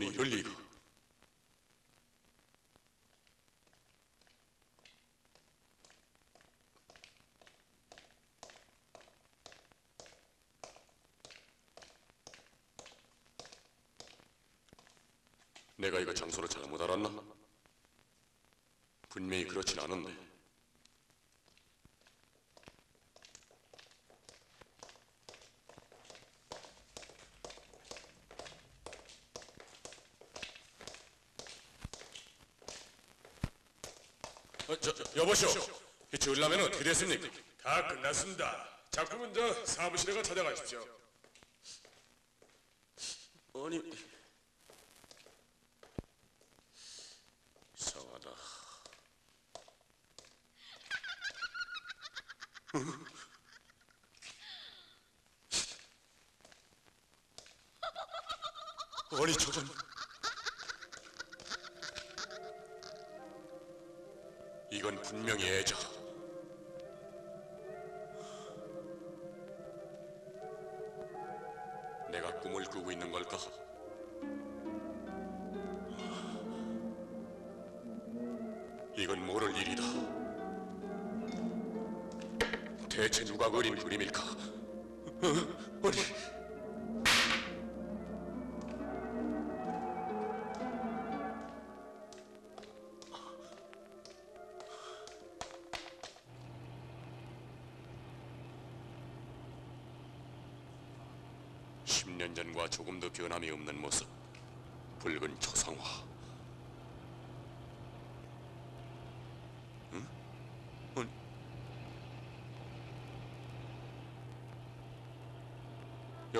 이럴 리가. 내가 이거 장소를 잘못 알았나? 분명히 그렇진 않은데. 어, 저, 저, 여보시오. 이 주려면 어떻게 됐습니까? 다 끝났습니다. 작품은 저 사무실에 가 찾아가십시오. 아니 이상하다. 아니 저건 이건 분명히 애자.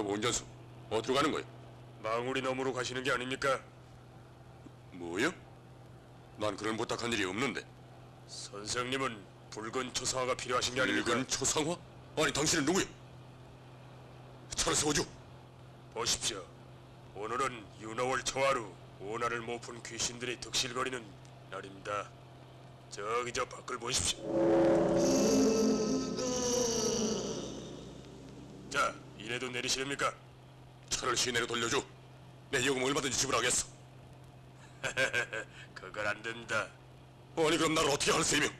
여보 운전수 어디로 가는 거야? 망우리 너머로 가시는 게 아닙니까? 뭐요? 난 그런 부탁한 일이 없는데. 선생님은 붉은 초상화가 필요하신 게 아닙니까? 붉은 초상화? 아니 당신은 누구야? 찰스 호주. 보십시오. 오늘은 윤호월 초하루 오나를 못 푼 귀신들이 득실거리는 날입니다. 저기 저 밖을 보십시오. 자, 이래도 내리시렵니까? 차를 시내로 돌려줘. 내 요금 얼마든지 지불하겠어. 그건 안 된다. 아니 그럼 나를 어떻게 할 셈이며?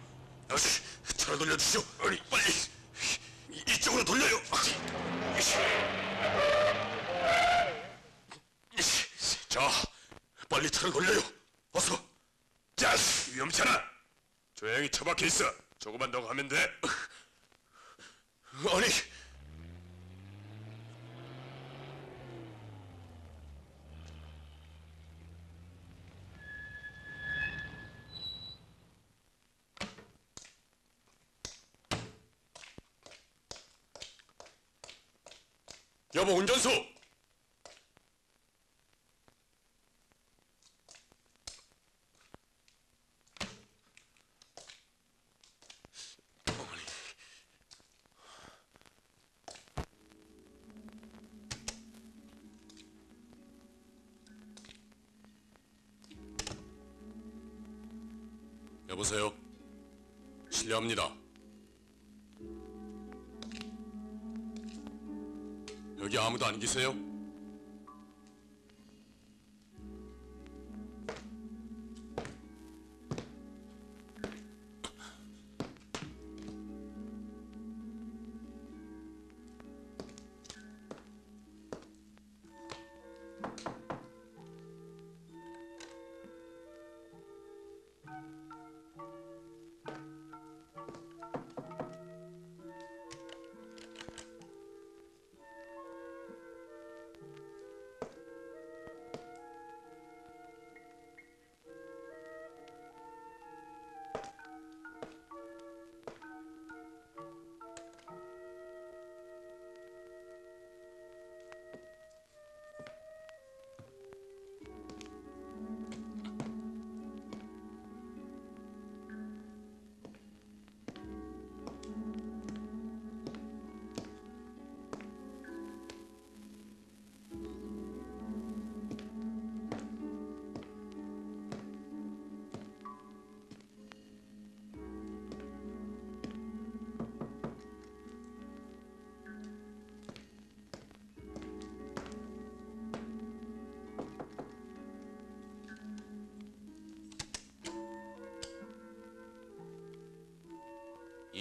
아씨, 차를 돌려주시오. 아니 빨리 이, 이쪽으로 돌려요. 자, 빨리 차를 돌려요. 어서. 자, 위험찮아. 조용히 처박혀 있어. 조금만 더 가면 돼. 아니. 여보 운전수. 여보세요. 실례합니다. 여기 아무도 안 계세요?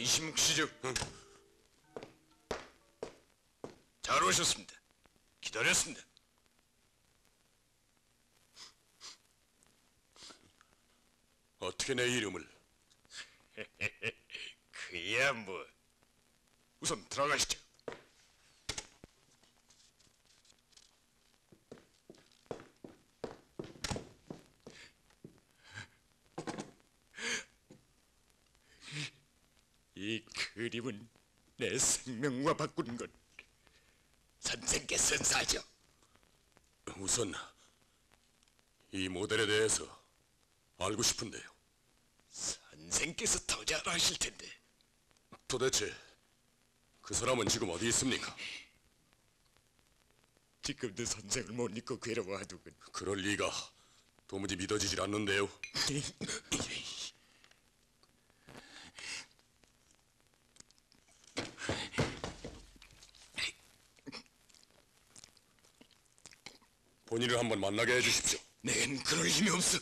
이심욱 씨죠? 잘 오셨습니다. 기다렸습니다. 어떻게 내 이름을? 그야 뭐. 우선 들어가시죠. 이 그림은 내 생명과 바꾼 것. 선생께서 사죠. 우선 이 모델에 대해서 알고 싶은데요. 선생께서 더 잘 아실 텐데. 도대체 그 사람은 지금 어디 있습니까? 지금도 선생을 못 잊고 괴로워하더군. 그럴 리가 도무지 믿어지질 않는데요. 본인을 한번 만나게 해주십시오. 내겐 그럴 힘이 없어.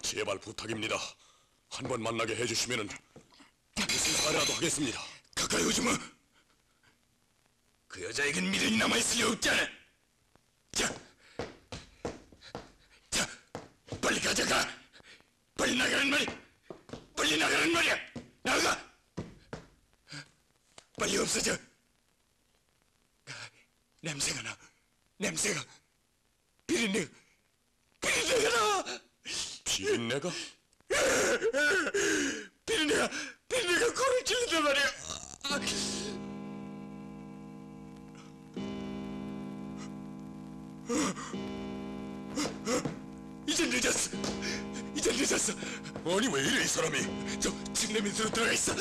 제발 부탁입니다. 한번 만나게 해주시면은 무슨 사례라도 하겠습니다. 가까이 오지 마. 그 여자에겐 미련이 남아있을 리 없잖아. 자, 자, 빨리 가져가. 빨리 나가란 말이야. 빨리 나가란 말이야. 나가. 빨리 없어져. 아, 냄새가 나. 냄새가. 비린내. 비린내가 나. 비린내가? 비린내가 비린내가 코를 찔린단 말이야. 이제 늦었어. 이제 늦었어. 아니 왜 이래 이 사람이? 저 침대 밑으로 들어가 있어.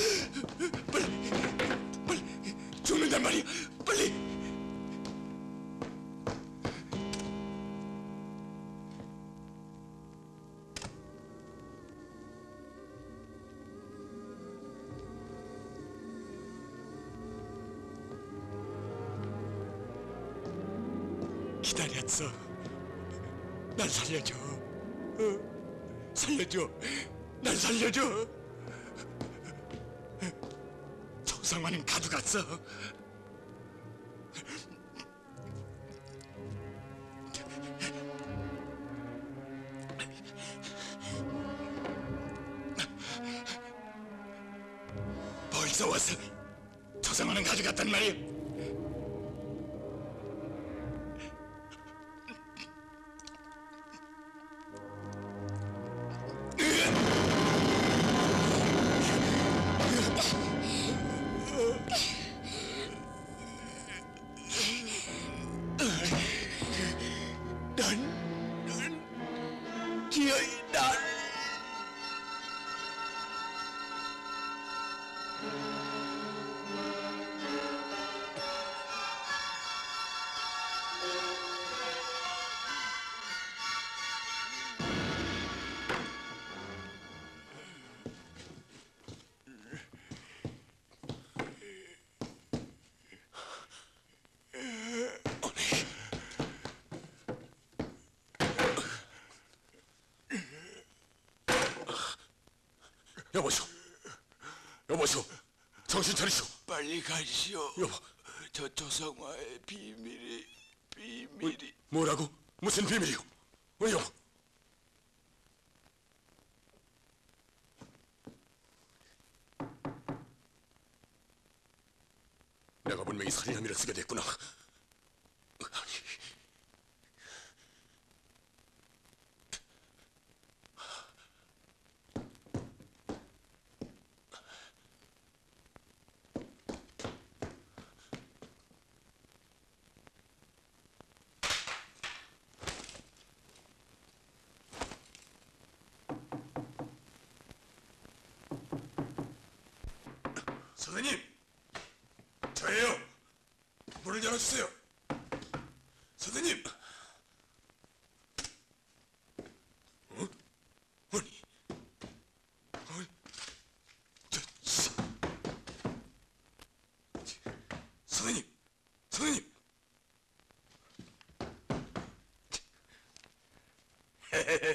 빨리, 빨리 죽는단 말이야. 빨리. 살려줘. 조상만은 가져갔어. 여보시오. 여보시오. 정신 차리시오. 빨리 가시오. 여보. 저 조성화의 비밀이 비밀이 뭐 라고? 무슨 비밀이요? 어, 여보. 내가 분명히 살인 혐의를 쓰게 됐구나. 선생님! 저예요. 문을 열어주세요. 선생님! 어? 선생님! 선생님! 달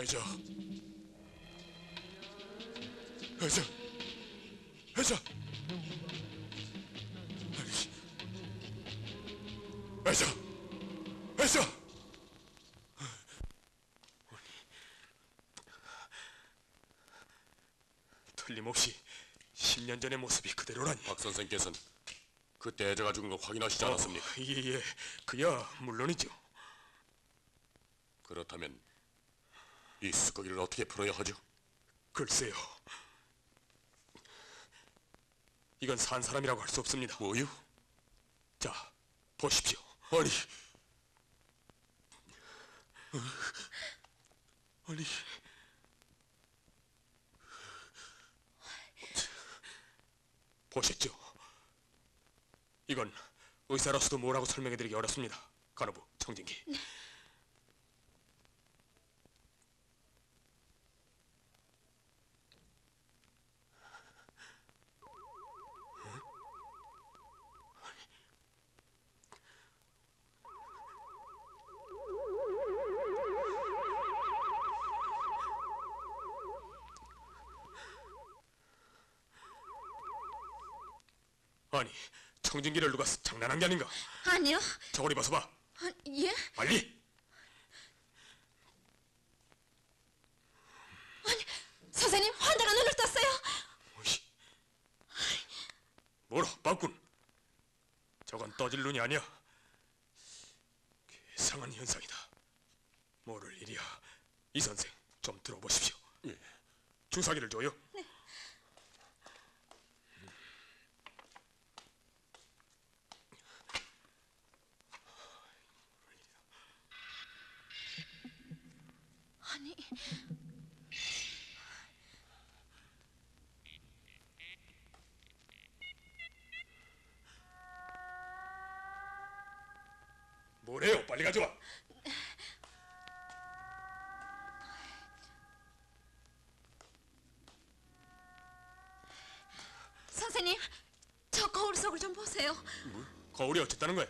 회자. 회자. 회자. 회자. 회자. 틀림없이 10년 전의 모습이 그대로라니. 박 선생께서는 그때 애자가 죽은 거 확인하시지 않았습니까? 어, 예, 예. 그야 물론이죠. 그렇다면 이 스거기를 어떻게 풀어야 하죠? 글쎄요. 이건 산 사람이라고 할 수 없습니다. 뭐요? 자, 보십시오. 아니, 아니, 보셨죠? 이건 의사로서도 뭐라고 설명해드리기 어렵습니다. 간호부 청진기. 아니 청진기를 누가 장난한 게 아닌가? 아니요. 저고리 벗어봐. 아, 예? 빨리. 선생님, 환자가 눈을 떴어요. 오이씨. 뭐라 빠꾼. 저건 떠질 눈이 아니야. 이상한 현상이다. 뭐를 이리야. 이 선생 좀 들어보십시오. 예. 주사기를 줘요. 아니, 뭐래요? 빨리 가져와. 선생님, 저 거울 속을 좀 보세요. 거울이 어쨌다는 거야?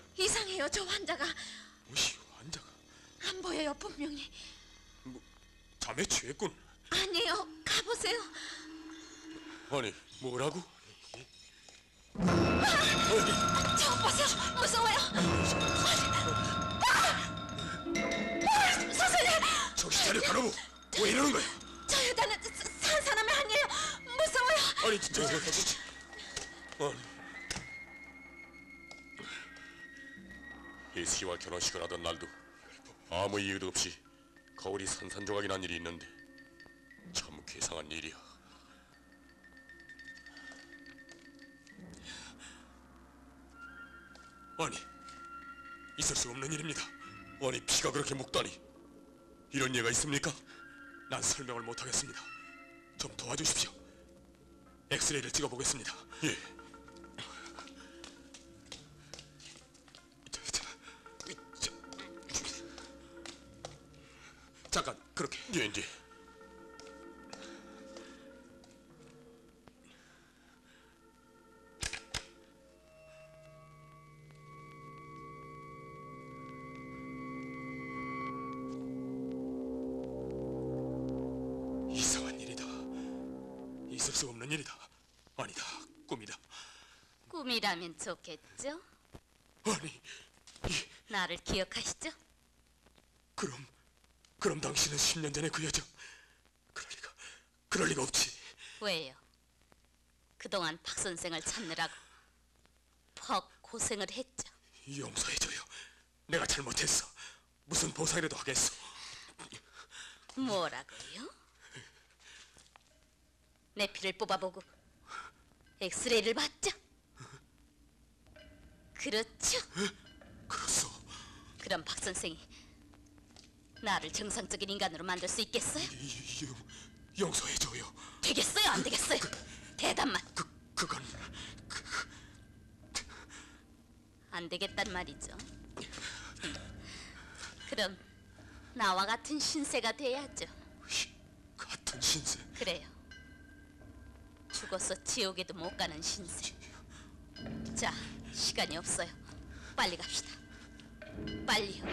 이런 예가 있습니까? 난 설명을 못 하겠습니다. 좀 도와주십시오. 엑스레이를 찍어보겠습니다. 예. 꿈이라면 좋겠죠? 아니, 이, 나를 기억하시죠? 그럼, 그럼 당신은 10년 전에 그 여자. 그럴 리가, 그럴 리가 없지. 왜요? 그동안 박 선생을 찾느라고 퍽 고생을 했죠. 용서해줘요. 내가 잘못했어. 무슨 보상이라도 하겠어. 뭐라고요? 내 피를 뽑아보고 엑스레이를 봤죠? 그렇죠? 그렇소. 그럼 박 선생이 나를 정상적인 인간으로 만들 수 있겠어요? 이- 용, 용서해줘요. 되겠어요? 안 되겠어요? 대답만 그, 그건 그, 안 되겠단 말이죠. 음. 그럼 나와 같은 신세가 돼야죠. 시- 같은 신세. 그래요. 죽어서 지옥에도 못 가는 신세. 자, 시간이 없어요. 빨리 갑시다. 빨리요.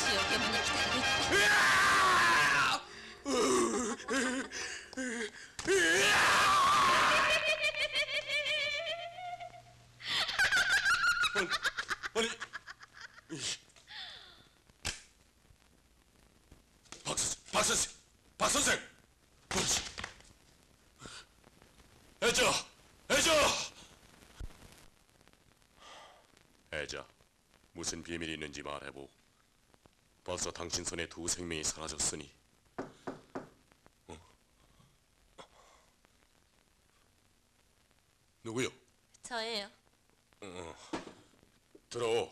지옥의 문이 기다리고 있다. 아니 이- 박 선생, 박 선생, 박 선생. 그렇지. 애자, 애자. 애자, 무슨 비밀이 있는지 말해보. 벌써 당신 손에 두 생명이 사라졌으니. 어? 누구요? 저예요. 들어오.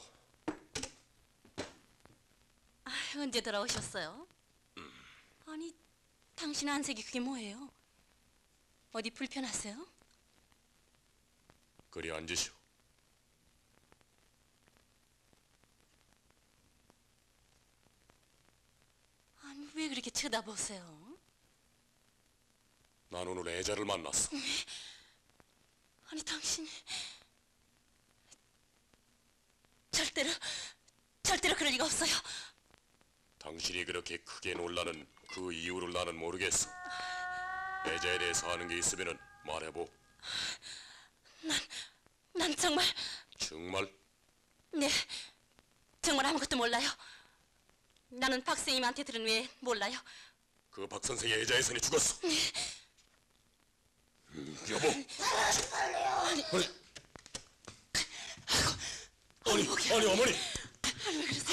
언제 돌아오셨어요? 아니, 당신 안색이 그게 뭐예요? 어디 불편하세요? 그리 앉으시오. 아니, 왜 그렇게 쳐다보세요? 난 오늘 애자를 만났어. 아니, 당신이 절대로 절대로 그럴 리가 없어요. 당신이 그렇게 크게 놀라는 그 이유를 나는 모르겠어. 애자에 대해서 아는 게 있으면은 말해보. 난 정말 정말 네 정말 아무것도 몰라요. 나는 박 선생님한테 들은 외에 몰라요. 그 박 선생의 애자에선이 죽었어. 음, 여보. 아니, 아니, 아니 어머니.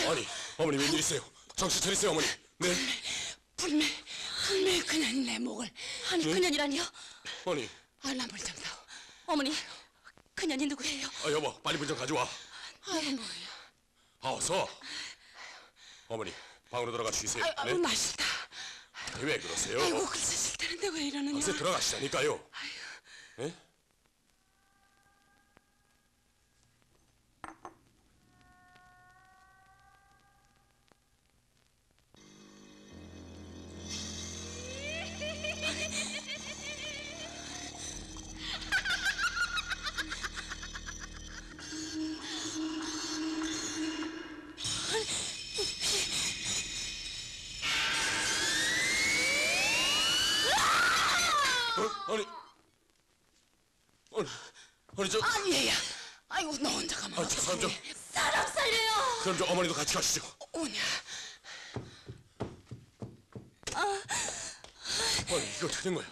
아니, 어머니 웬일이세요? 정신 차리세요, 어머니. 네, 분명 분명히 그년이 내 목을 아니 그년이라니요? 아니, 알람을 좀 사오. 어머니 그년이 누구예요? 아, 여보, 빨리 분좀 가져와. 아유 뭐야. 아, 어서. 어머니, 방으로 들어가 쉬세요. 아유, 아유 네? 나 싫다. 왜 그러세요? 아이고 글쎄 싫다는데 왜 이러느냐. 밤새 들어가시라니까요. 예? 어? 가시죠. 오냐. 아니 이거 된 거야?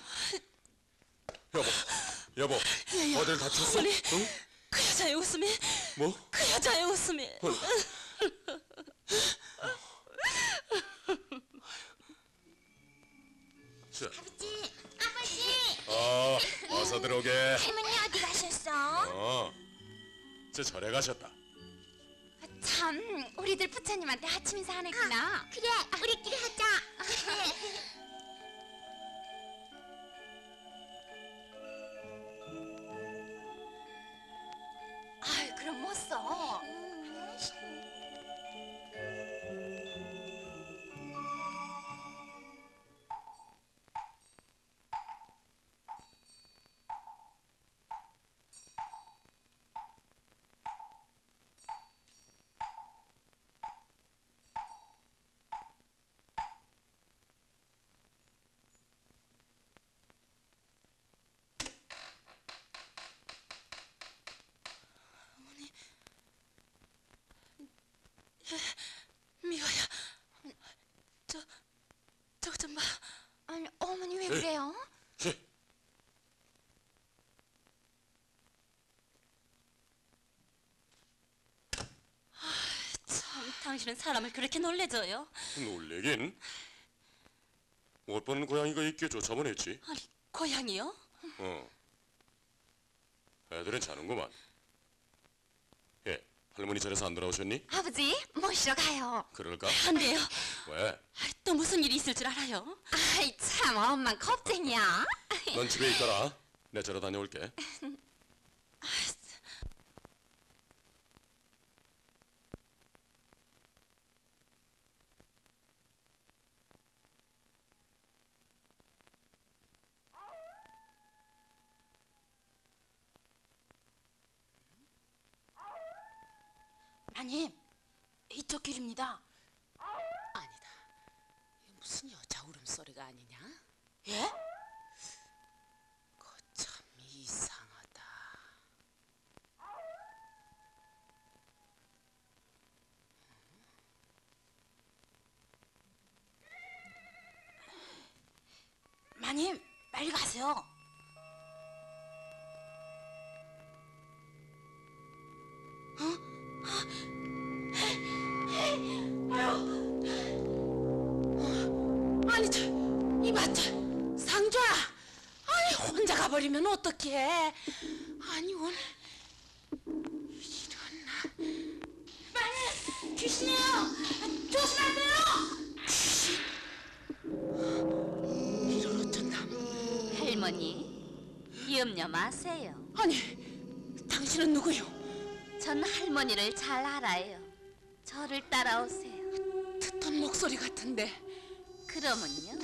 당신은 사람을 그렇게 놀래줘요. 놀래긴. 못 보는 고양이가 있게 쫓아보냈지. 아니 고양이요? 어. 애들은 자는구만. 예, 할머니 절에서 안 돌아오셨니? 아버지, 모시러 가요. 그럴까? 안 돼요. 왜? 아, 또 무슨 일이 있을 줄 알아요? 아이, 참, 엄마 겁쟁이야. 넌 집에 있거라. 내 절에 다녀올게. 아님 이쪽 길입니다. 아니다. 무슨 여자 울음소리가 아니냐? 예? 거참 이상하다. 마님 빨리 가세요. 어떡해 아니 오늘 이런 나 빨리 귀신이에요 조심하세요 귀신 이런 어쩐담 할머니 염려 마세요. 아니 당신은 누구요 전 할머니를 잘 알아요. 저를 따라오세요. 듣던 목소리 같은데 그러면요.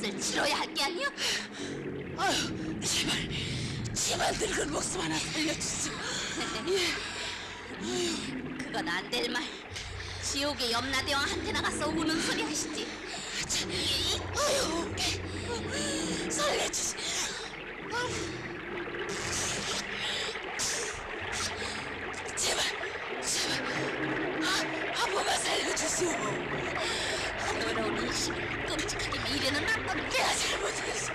값을 치러야 할 게 아니요? 아유, 제발, 제발 늙은 목숨 하나 살려주시오. 그건 안 될 말. 지옥의 염라대왕한테 나가서 우는 소리 하시지. 참, 아유, 살려주시. 제발, 제발, 아, 한 번만 살려주시오. 더러운 인식을 끔찍하게 미래는 나쁜 내가 잘못했어.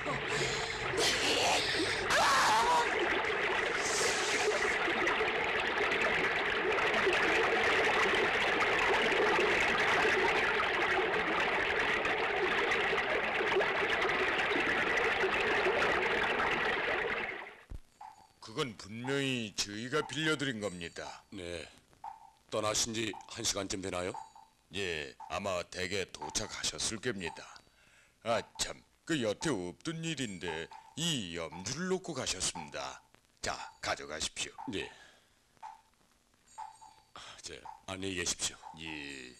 그건 분명히 저희가 빌려드린 겁니다. 네. 떠나신 지 한 시간쯤 되나요? 예, 아마 댁에 도착하셨을 겁니다. 아 참, 그 여태 없던 일인데 이 염주를 놓고 가셨습니다. 자, 가져가십시오. 네. 아, 제 안녕히 계십시오. 예.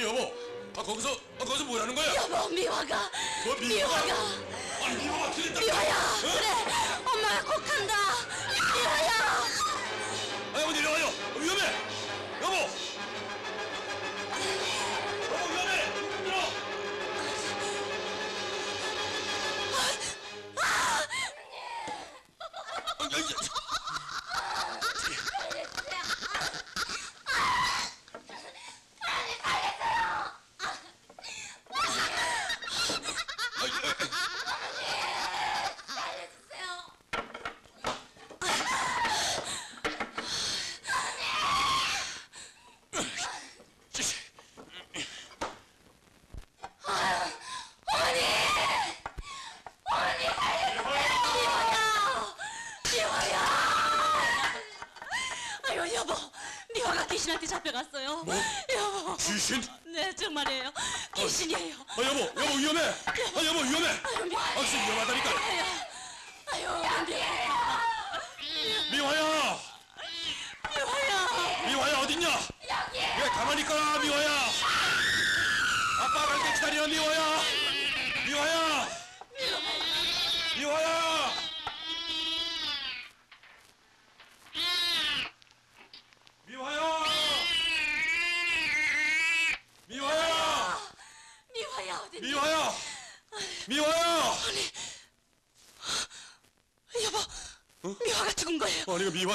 아니 여보, 아 거기서 아 거기서 뭐라는 거야? 여보 미화가. 뭐 미화가? 미화가. 아니 미화가 틀린다. 미화야. 그래.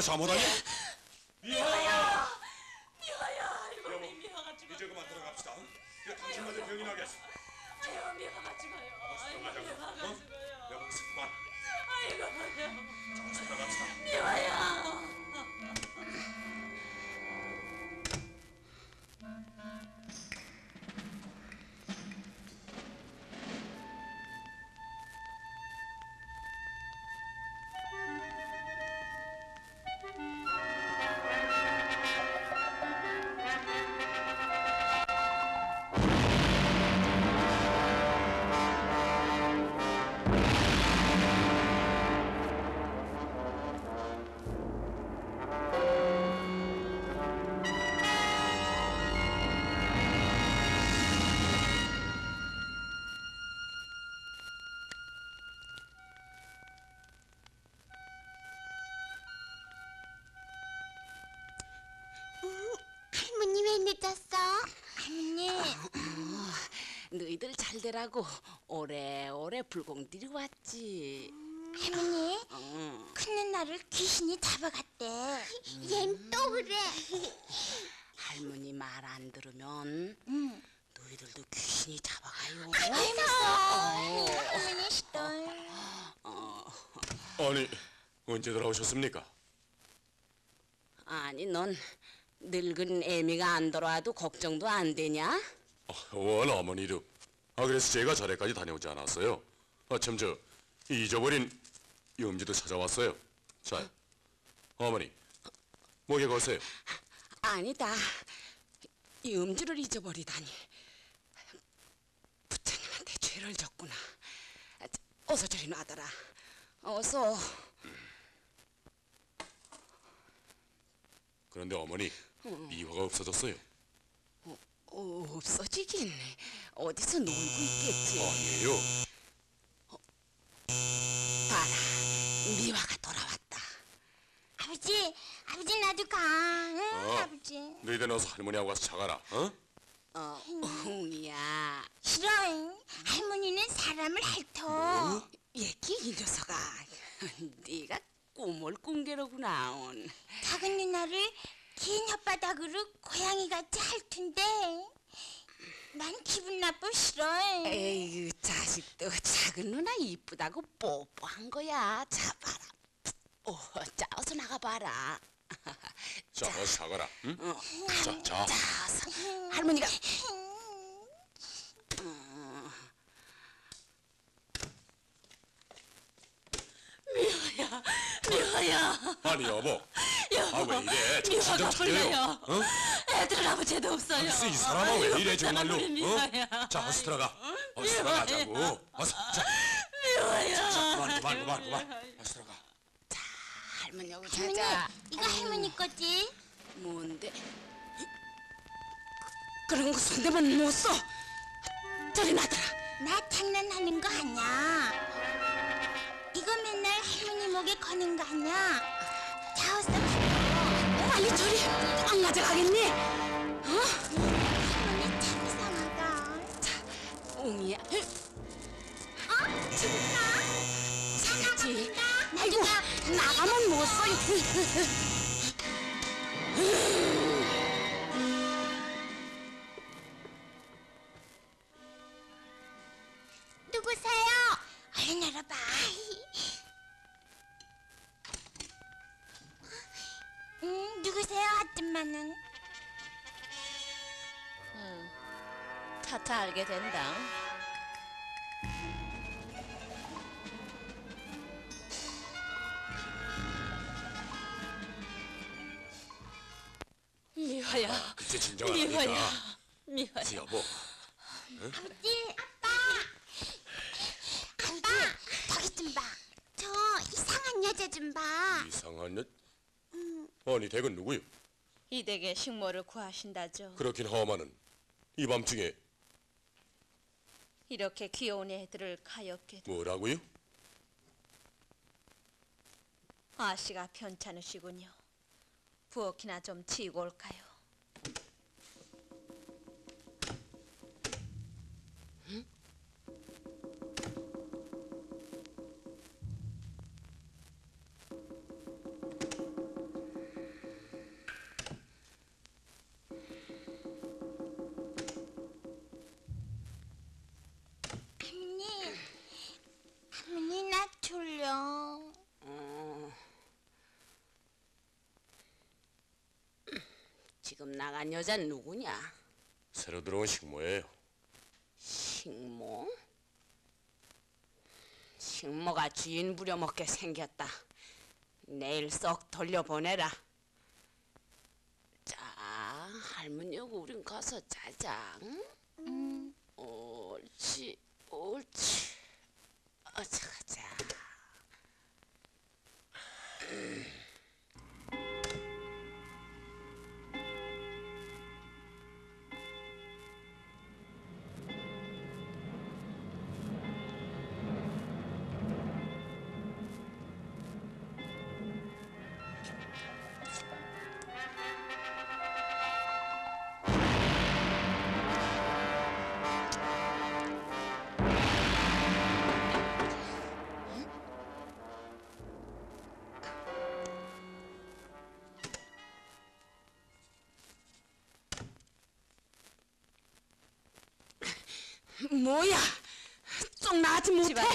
아 되라고 오래오래 불공 들이고 왔지. 할머니 응. 큰 누나를 귀신이 잡아갔대 얜 또 그래 할머니 말 안 들으면 응 너희들도 귀신이 잡아가요. 알았어 할머니 시덜 아니 언제 돌아오셨습니까? 아니 넌 늙은 애미가 안 돌아와도 걱정도 안 되냐? 아, 원 어머니도 아 그래서 제가 자네까지 다녀오지 않았어요 아참 저 잊어버린 염지도 찾아왔어요 자 어머니 목에 거세요 아니다. 이 음주를 잊어버리다니. 부처님한테 죄를 졌구나. 어서 저리 놔둬라. 어서. 그런데 어머니 미화가 없어졌어요 어, 없어지긴. 어디서 놀고 있겠지. 아니에요 봐라. 미화가 돌아왔다. 아버지 아버지 나도 가 응, 어. 아버지 너희들 어서 할머니하고 가서 자가라 어? 어, 웅이야. 싫어 할머니는 사람을 핥어 얘기 이 녀석아. 네가. 온. 작은 누나를 긴 혓바닥으로 고양이 같이 핥은데 난 기분 나빠 싫어 에이 자식도 작은 누나 이쁘다고 뽀뽀한 거야. 자봐라. 오, 자 어서 나가봐라. 자 어서 자가라 응? 어, 자, 자. 자 어서. 할머니가 미화야, 미화야. 아니 여보 여보, 아왜 이래 정신 미화가 좀 차려요 불러요. 어? 애들 아무 죄도 없어요. 글쎄 이 사람아 왜 이래 정말로. 어? 자 어서 들어가 어서. 들어가자고 어서 자 미화야. 그만 그만 그만 그만 어서 들어가 할머니하고 할머니 자자. 이거 할머니 거지 뭔데? 그런 거 손대면 못 써. 저리 놔둬라. 나 장난하는 거 아니야 이거 맨날 할머니 목에 거는 거 아니야 자 어서 빨리 저리 안 가져가겠니? 할머니 참 이상하다 웅이야. 어? 죽었나? 지. 나도 가 나가면 못 써. 누구세요, 하트만은 응, 음, 차차 알게 된다. 미화야. 아, 그때 진정하라니까. 미화야. 미화야. 여보. 아버지, 아빠. 아빠. 저기 좀 봐. 저 이상한 여자 좀 봐. 이상한 여자? 아니 댁은 누구요? 이 댁에 식모를 구하신다죠. 그렇긴 하마는 이 밤중에 이렇게 귀여운 애들을 가엾게 뭐라고요? 아씨가 편찮으시군요. 부엌이나 좀 치고 올까요? 지금 나간 여자는 누구냐? 새로 들어온 식모예요. 식모? 식모가 주인 부려먹게 생겼다. 내일 썩 돌려보내라. 자, 할머니하고 우린 가서 자자. 응? 옳지, 옳지. 어서 가자.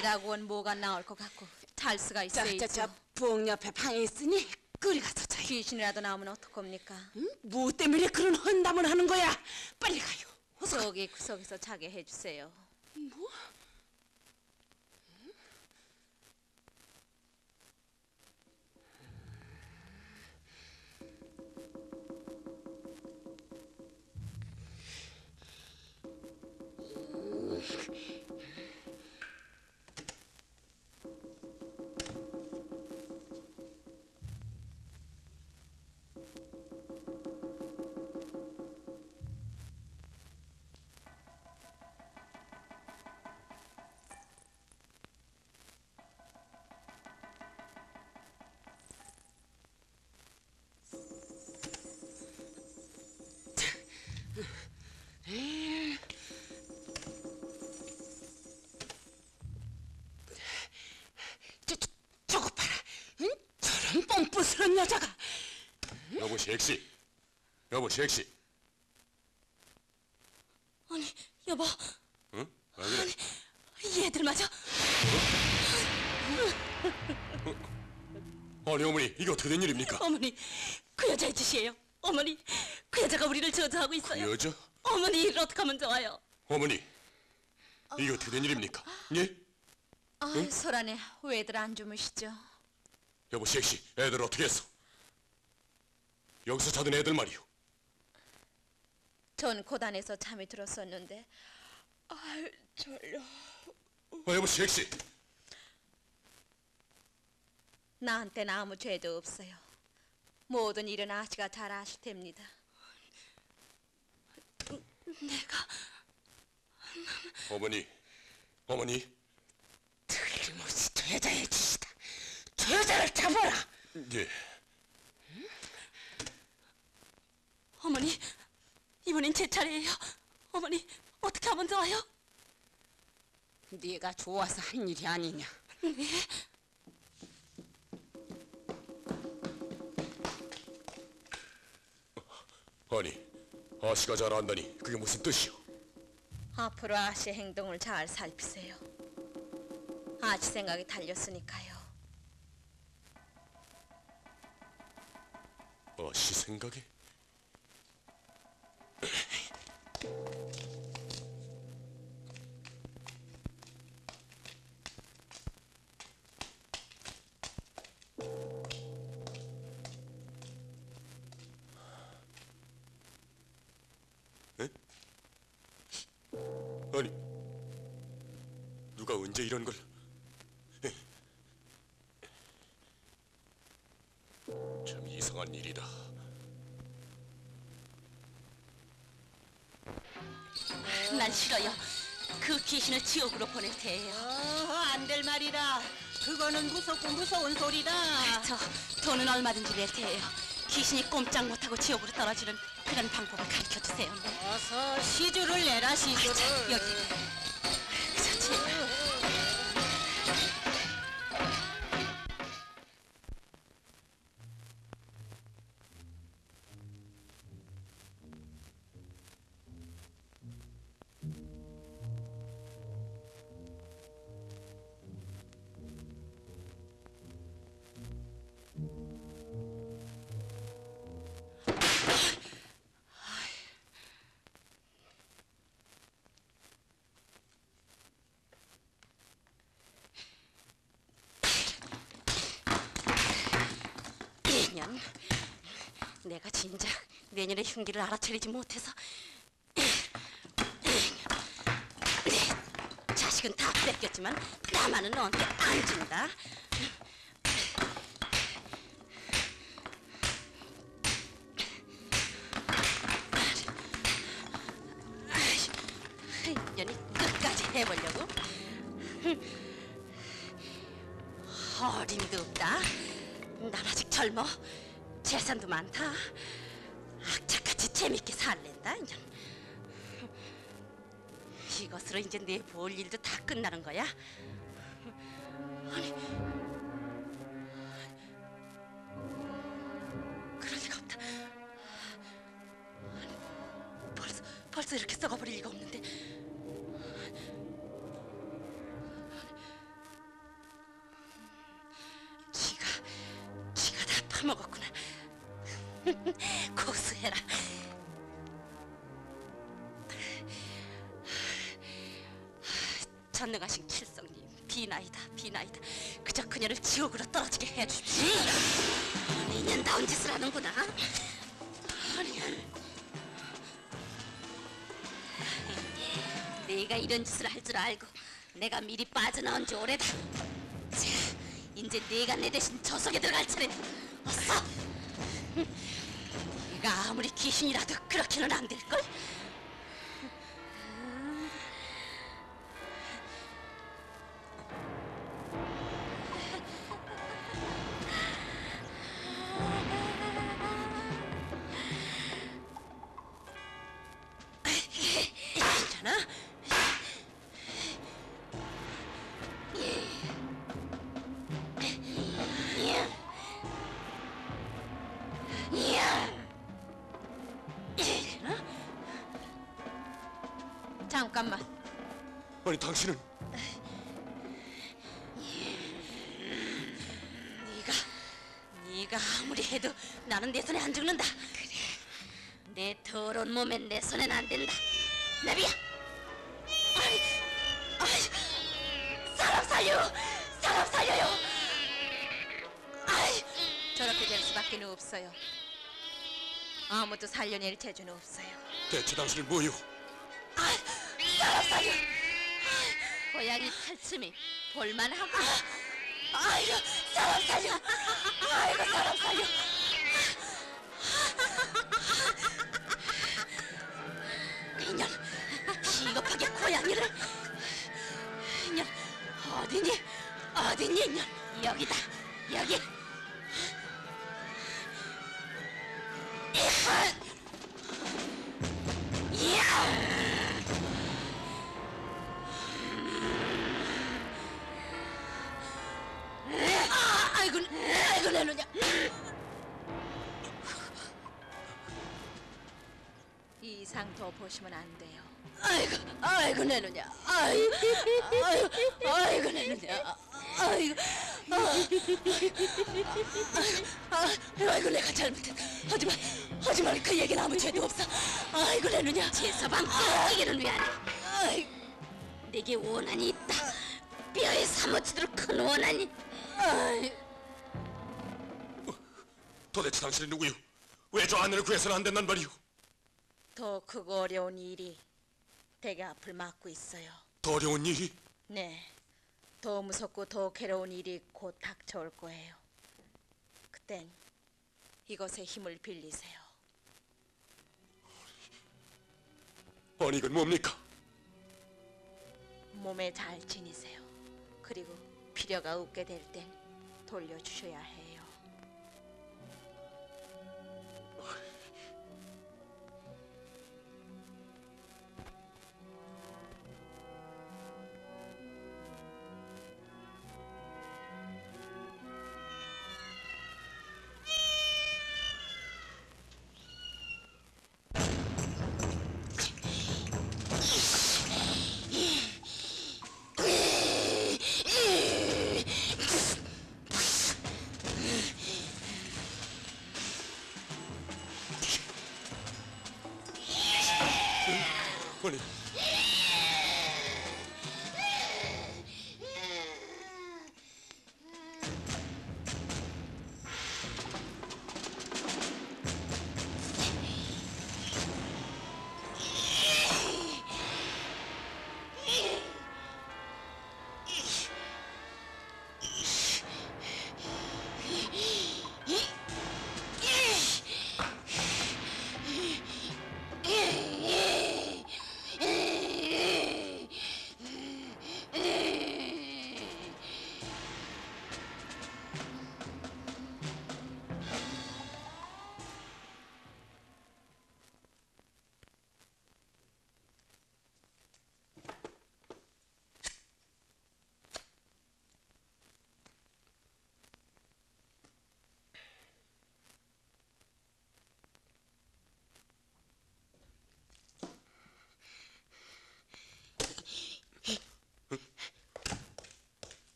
이라고 원 뭐가 나올 것 같고 잘 수가 자. 자, 자, 부엌 옆에 방에 있으니 그리 가서 자요. 귀신이라도 나오면 어떡합니까? 응? 뭐 때문에 그런 헌담을 하는 거야? 빨리 가요. 어서 구석에서 자게 해주세요. 저, 여자가. 여보 섹시. 여보 섹시. 아니 여보, 응? 왜 그래? 이 애들마저 아니 어머니 이게 어떻게 된 일입니까? 어머니 그 여자의 짓이에요. 어머니 그 여자가 우리를 저주하고 있어요. 여자? 어머니 이를 어떻게 하면 좋아요? 어머니 이게 어떻게 된 일입니까? 예? 아, 소란에 왜들 안 주무시죠? 여보 섹시 애들 어떻게 했어? 여기서 자던 애들 말이오. 전 고단에서 잠이 들었었는데 아 졸려. 아, 여보 섹시. 나한테는 아무 죄도 없어요. 모든 일은 아씨가 잘 아실 텐니다. 어머니, 어머니. 틀림없이 저 여자의 짓이다. 저 여자를 잡아라. 예. 어머니 이번엔 제 차례예요. 어머니 어떻게 하면 좋아요? 네가 좋아서 한 일이 아니냐. 아니 아씨가 잘 안다니 그게 무슨 뜻이오? 앞으로 아씨의 행동을 잘 살피세요. 아씨 생각이 달렸으니까요. 아씨 생각에? Thank you. 지옥으로 보낼 테예요. 어, 안 될 말이다. 그거는 무섭고 무서운 소리다. 저 돈은 얼마든지 낼 테예요. 귀신이 꼼짝 못하고 지옥으로 떨어지는 그런 방법을 가르쳐 주세요. 네. 어서 시주를 내라 시주를. 여기. 내년의 흉기를 알아차리지 못해서 내 자식은 다 뺏겼지만 나만은 너한테 안 준다. 년이 끝까지 해보려고 어림도 없다. 난 아직 젊어. 재산도 많다. 재밌게 살랜다. 이제. 이것으로 이제 내 볼 일도 다 끝나는 거야. 아니, 그럴 리가 없다. 아니, 벌써 벌써 이렇게 썩어버릴 리가 없는데. 내가 미리 빠져나온 지 오래다. 자, 이제 네가 내 대신 저 속에 들어갈 차례다. 어서. 네가 아무리 귀신이라도 그렇게는 안 될 걸. 아무리 해도 나는 내 손에 안 죽는다. 그래. 내 더러운 몸엔 내 손엔 안 된다. 나비야. 아이, 아이, 사람 살려, 사람 살려요. 아이, 저렇게 될 수밖에 없어요. 아무도 살려낼 재주는 없어요. 대체 당신은 뭐요? 아이, 사람 살려. 고양이 탈춤이 볼만하고. 아이고, 사람 살려. 아이고, 사람 살려. 이년 비겁하게 고양이를. 이년 어디니? 어디니? 이년 여기다. 여기 아내를 구해서는 안 된단 말이오? 더 크고 어려운 일이 댁의 앞을 막고 있어요. 더 어려운 일이? 네, 더 무섭고 더 괴로운 일이 곧 닥쳐올 거예요. 그땐 이것의 힘을 빌리세요. 아니 이건 뭡니까? 몸에 잘 지니세요. 그리고 필요가 없게 될 땐 돌려주셔야 해요.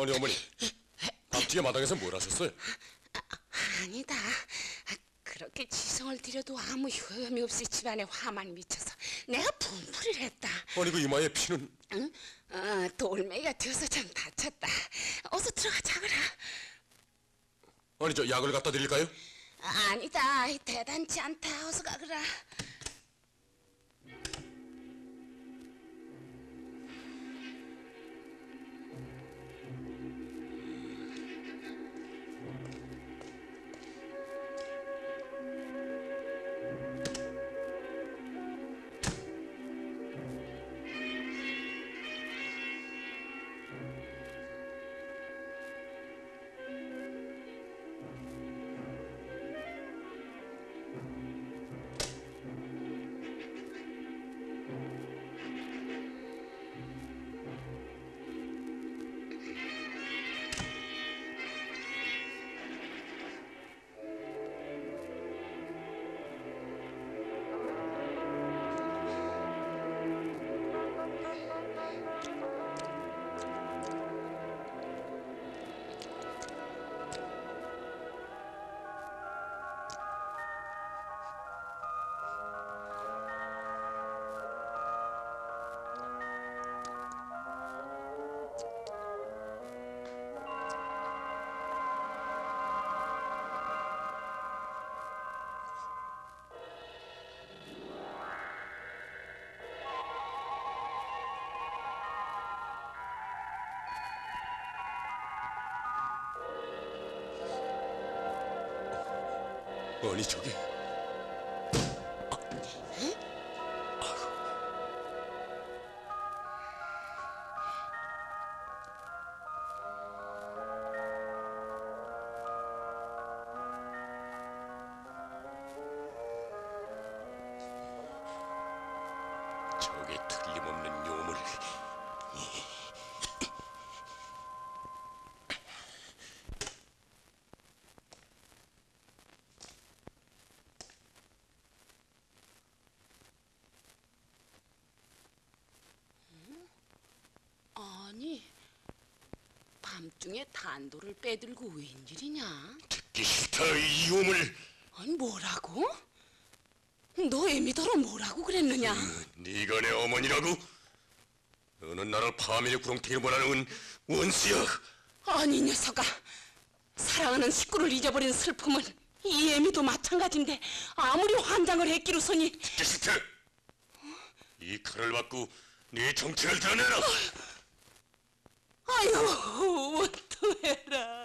아니 어머니 앞뒤에 마당에서 뭘 하셨어요? 아 니다. 아, 그렇게 지성을 들여도 아무 효험이 없이 집안에 화만 미쳐서 내가 분풀이를 했다. 아니 그 이마에 피는 응? 어, 돌멩이가 되어서 좀 다쳤다. 어서 들어가 자거라. 아니 저 약을 갖다 드릴까요? 아니다. 대단치 않다. 어서 가거라. 저게 틀림없는 요물 아니, 밤중에 단도를 빼들고 웬일이냐? 듣기 싫다 이 요물 아니 뭐라고? 너 애미더러 뭐라고 그랬느냐? 네가 내 어머니라고? 너는 나를 파멸의 구렁텅이로 몰아넣은 원수야 아니 이 녀석아 사랑하는 식구를 잊어버린 슬픔은 이 애미도 마찬가지인데 아무리 환장을 했기로서니 싫다 이 칼을 받고 네 정체를 드러내라. 아유 원통해라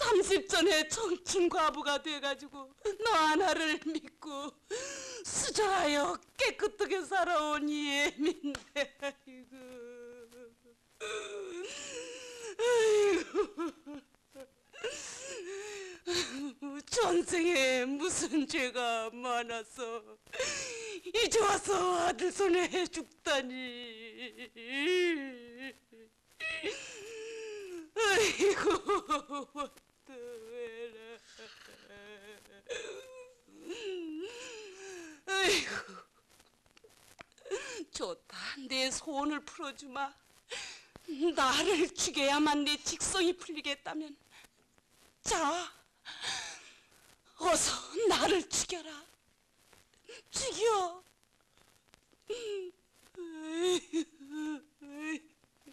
30 전에 청춘 과부가 돼가지고 너 하나를 믿고 수절하여 깨끗하게 살아온 이애민데 아이고. 아이고. 전생에 무슨 죄가 많아서 이제 와서 아들 손에 죽다니. 아이고 어떡해라 아이고. 좋다. 내 소원을 풀어주마. 나를 죽여야만 내 직성이 풀리겠다면. 자 어서 나를 죽여라. 죽여.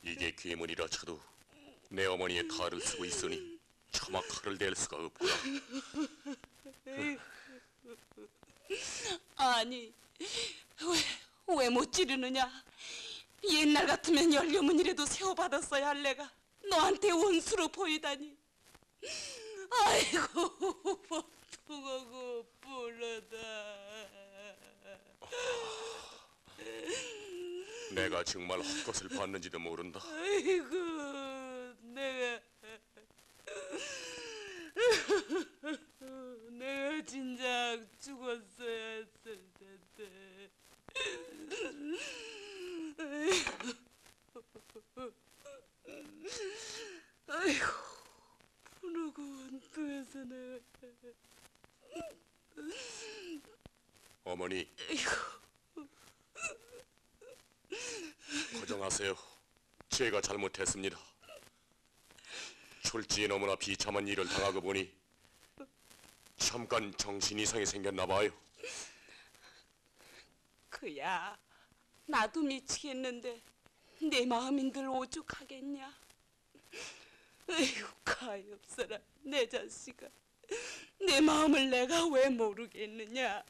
이게 괴물이라 쳐도 내 어머니의 칼을 쓰고 있으니 차마 칼을 댈 수가 없구나. 아니 왜 왜못 찌르느냐 옛날 같으면 연료문이라도 세워받았어야 할 내가 너한테 원수로 보이다니 아이고 보통하고 불러다 내가 정말 헛것을 봤는지도 모른다. 아이고 내가 내가 진작 죽었어야 했을 텐데 아이고 분하고 원통해서 내가 어머니, 아이고 고정하세요. 제가 잘못했습니다. 졸지에 너무나 비참한 일을 당하고 보니 잠깐 정신 이상이 생겼나 봐요. 그야 나도 미치겠는데 내 마음인들 오죽하겠냐? 에휴 가엾어라 내 자식아. 내 마음을 내가 왜 모르겠느냐?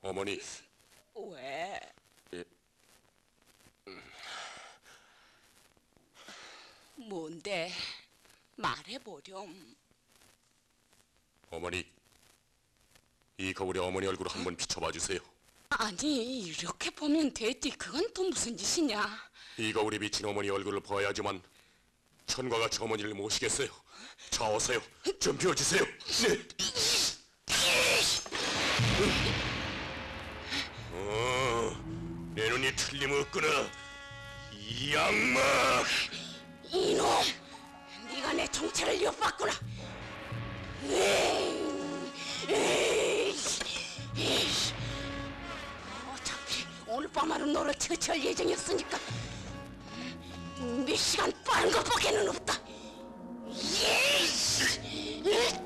어머니, 왜 뭔데 말해보렴 어머니, 이 거울에 어머니 얼굴 한번 비춰봐 주세요. 아니 이렇게 보면 됐지 그건 또 무슨 짓이냐 이 거울에 비친 어머니 얼굴을 보아야지만 천과 같이 어머니를 모시겠어요. 자 어서요. 좀 비워주세요. 네. 어, 내 눈이 틀림없구나. 이 악마! 이놈 네가 내 정체를 엿봤구나. 어차피 오늘 밤하루 너를 처치할 예정이었으니까 몇 시간 빠른 것밖에는 없다 에이.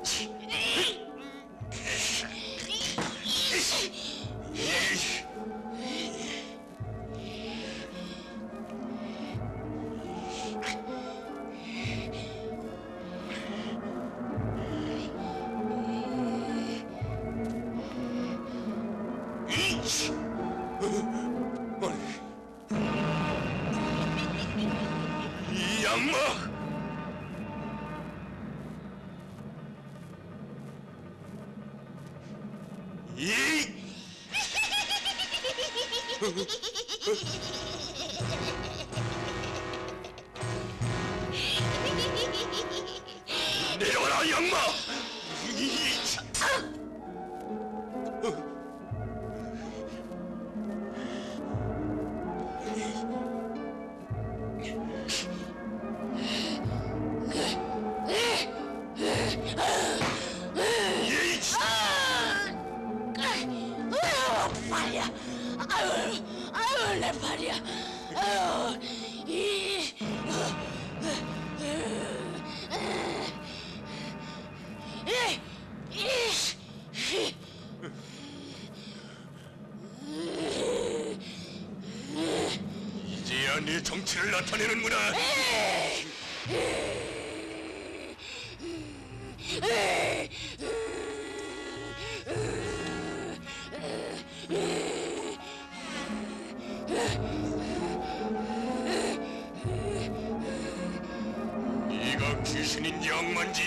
네가 귀신인 양만지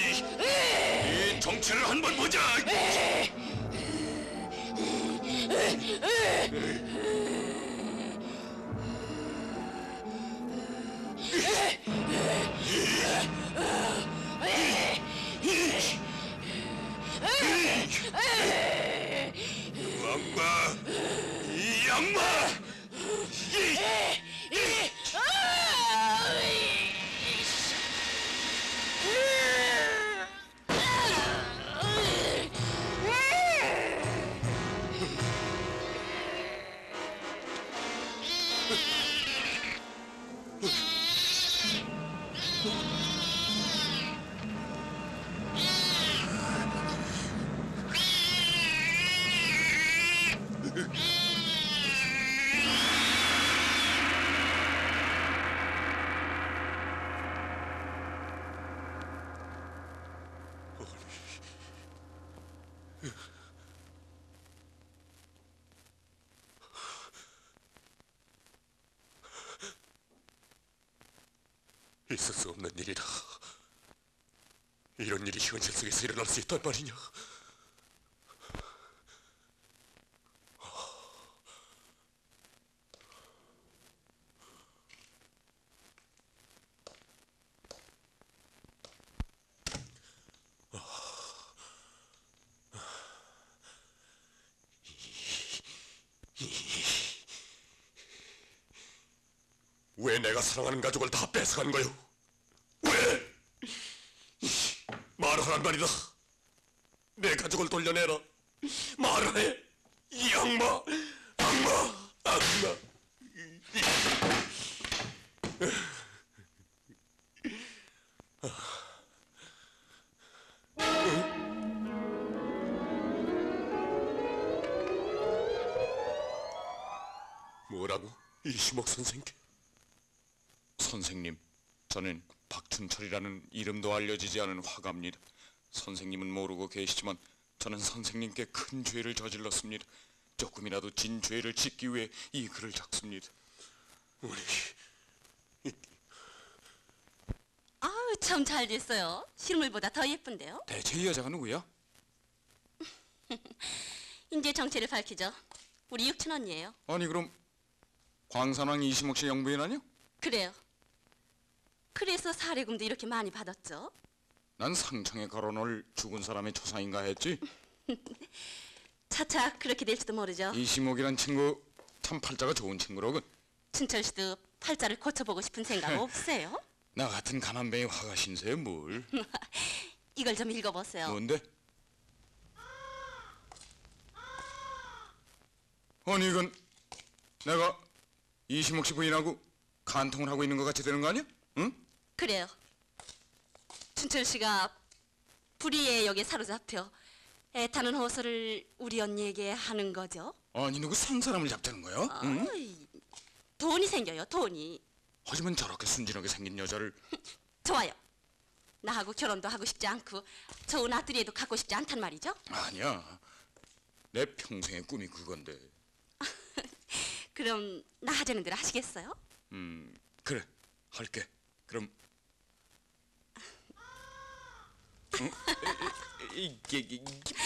이 정체를 한번 보자. 이런 일이 현실 속에서 일어날 수 있단 말이냐? 왜 내가 사랑하는 가족을 다 뺏어간 거요? 왜? 말이다. 내 가족을 돌려내라. 말을 해. 이 악마, 악마, 악마. 뭐라고? 이시목 선생께? 선생님, 저는 박춘철이라는 이름도 알려지지 않은 화가입니다. 계시지만 저는 선생님께 큰 죄를 저질렀습니다. 조금이라도 진 죄를 짓기 위해 이 글을 적습니다. 우리 아우 참 잘 됐어요. 실물보다 더 예쁜데요. 대체 이 여자가 누구야? 이제 정체를 밝히죠. 우리 육춘 언니예요. 아니 그럼 광산왕 이시목 씨 영부인 아니야? 그래요. 그래서 사례금도 이렇게 많이 받았죠. 난 상청에 걸어놓을 죽은 사람의 초상인가 했지. 차차 그렇게 될지도 모르죠. 이시목이란 친구 참 팔자가 좋은 친구로군. 춘철 씨도 팔자를 고쳐보고 싶은 생각 없으세요? 나 같은 가난뱅이 화가 신세에 뭘? 이걸 좀 읽어보세요. 뭔데? 아니 이건 내가 이시목 씨 부인하고 간통을 하고 있는 것 같이 되는 거 아니야? 응? 그래요. 춘철 씨가 불의의 역에 사로잡혀 애타는 호소를 우리 언니에게 하는 거죠. 아니 누구 산 사람을 잡자는 거야? 응? 어이, 돈이 생겨요, 돈이. 하지만 저렇게 순진하게 생긴 여자를 좋아요. 나하고 결혼도 하고 싶지 않고 좋은 아들에도 갖고 싶지 않단 말이죠. 아니야. 내 평생의 꿈이 그건데. 그럼 나 하자는 대로 하시겠어요? 음 그래 할게. 그럼 응? 이게 이게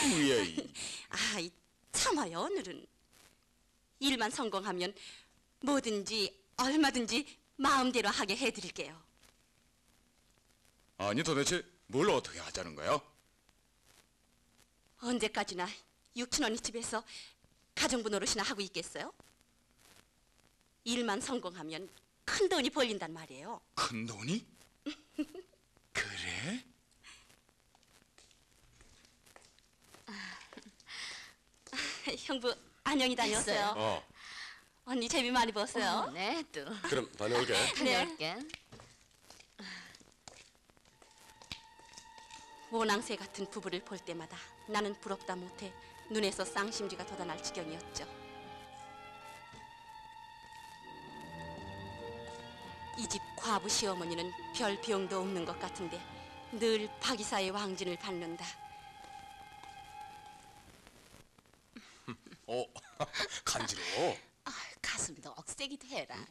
뭐야? 이. 아이 참아요 오늘은 일만 성공하면 뭐든지 얼마든지 마음대로 하게 해드릴게요. 아니 도대체 뭘 어떻게 하자는 거야? 언제까지나 육춘 언니 집에서 가정부 노릇이나 하고 있겠어요? 일만 성공하면 큰 돈이 벌린단 말이에요. 큰 돈이? 그래? 형부 안녕히 다녀오세요. 어, 언니 재미 많이 보세요. 네, 또. 그럼 다녀올게. 다녀올게. 모낭새 같은 부부를 볼 때마다 나는 부럽다 못해 눈에서 쌍심지가 돋아날 지경이었죠. 이 집 과부 시어머니는 별 비용도 없는 것 같은데 늘 박이사의 왕진을 받는다. 어, 간지러워. 아, 가슴도 억세 깍대기도 해라.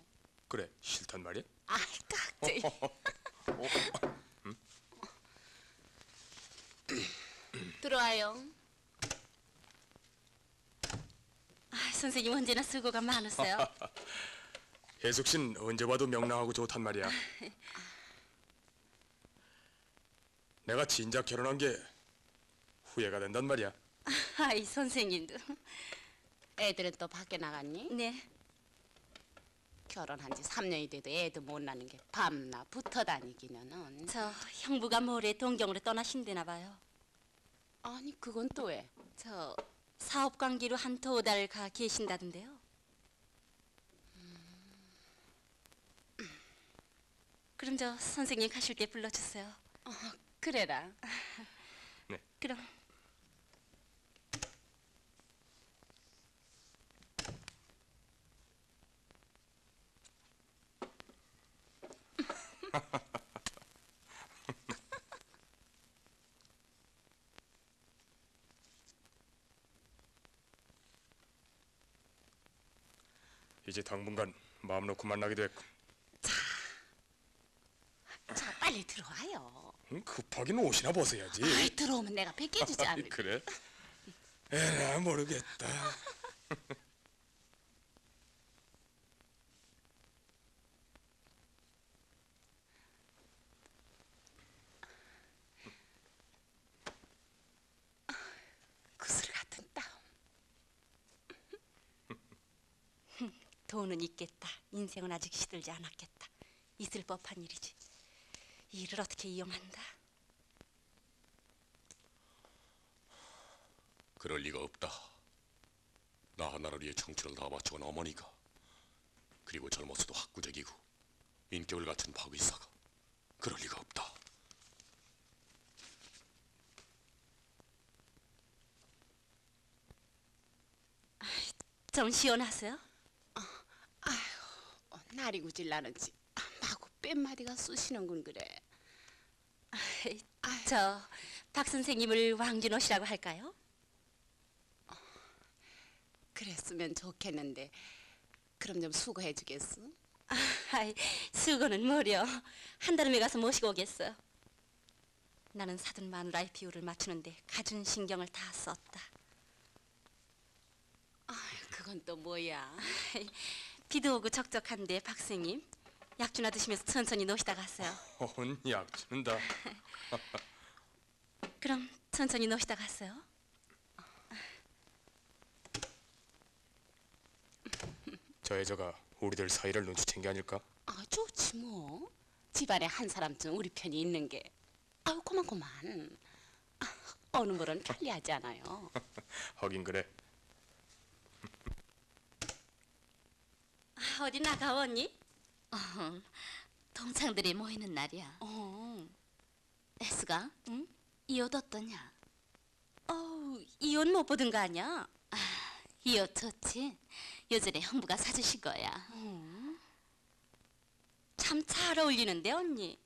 그래 싫단 말이야? 아, 깍대기. 들어와요. 아, 선생님 언제나 수고가 많으세요. 혜숙 씨는 언제 봐도 명랑하고 좋단 말이야. 내가 진작 결혼한 게 후회가 된단 말이야. 아이 선생님도. 애들은 또 밖에 나갔니? 네. 결혼한 지 3년이 돼도 애도 못 낳는 게 밤나 붙어 다니기는. 저 형부가 모레 동경으로 떠나신대나 봐요. 아니, 그건 또 왜? 저 사업 관계로 한 두 달 가 계신다던데요. 그럼 저 선생님 가실 때 불러주세요. 그래라. 그럼 이제 당분간 마음 놓고 만나기도 했고 자, 빨리 들어와요. 응, 급하긴 옷이나 벗어야지. 아이, 들어오면 내가 뺏겨주지 아이, 않을 그래? 에라 모르겠다. 구슬 같은 땀. 돈은 있겠다. 인생은 아직 시들지 않았겠다. 있을 법한 일이지. 이 일을 어떻게 이용한다. 그럴 리가 없다. 나 하나를 위해 청춘을 다 바쳐온 어머니가 그리고 젊어서도 학구적이고 인격을 갖춘 박 의사가 그럴 리가 없다. 좀 시원하세요? 어, 날이 구질나는지 마구 뺨마디가 쑤시는군 그래. 저 박 선생님을 왕준호 씨라고 할까요? 그랬으면 좋겠는데 그럼 좀 수고해 주겠어? 아이, 수고는 뭐려. 한달음에 가서 모시고 오겠어. 나는 사돈 마누라의 비율을 맞추는데 가준 신경을 다 썼다. 그건 또 뭐야? 비도 오고 적적한데 박스님 약주나 드시면서 천천히 노시다 가세요. 혼약 준다. 그럼 천천히 노시다 가세요. 저 여자가 우리들 사이를 눈치챈 게 아닐까? 아 좋지 뭐. 집안에 한 사람쯤 우리 편이 있는 게 아유 고만 고만. 아, 어느 물은 편리하지 않아요. 하긴 그래. 어디 나가 언니? 동창들이 모이는 날이야. 어, 에스가, 응? 이 옷 어떠냐? 어우, 이 옷 못 보던 거 아니야? 이옷 좋지? 요전에 형부가 사주신 거야. 참잘 어울리는데 언니.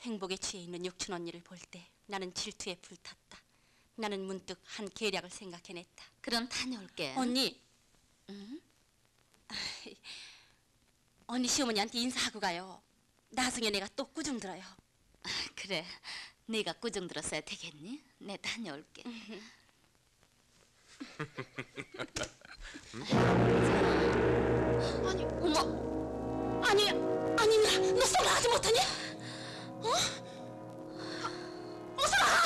행복에 취해 있는 육춘 언니를 볼 때 나는 질투에 불탔다. 나는 문득 한 계략을 생각해냈다. 그럼 다녀올게. 언니. 아이, 언니 시어머니한테 인사하고 가요. 나중에 내가 또 꾸중 들어요. 그래, 네가 꾸중 들었어야 되겠니? 내 다녀올게. 아니, 어머. 아니, 아니 나, 너 생각하지 못하니? 어? 어서 와.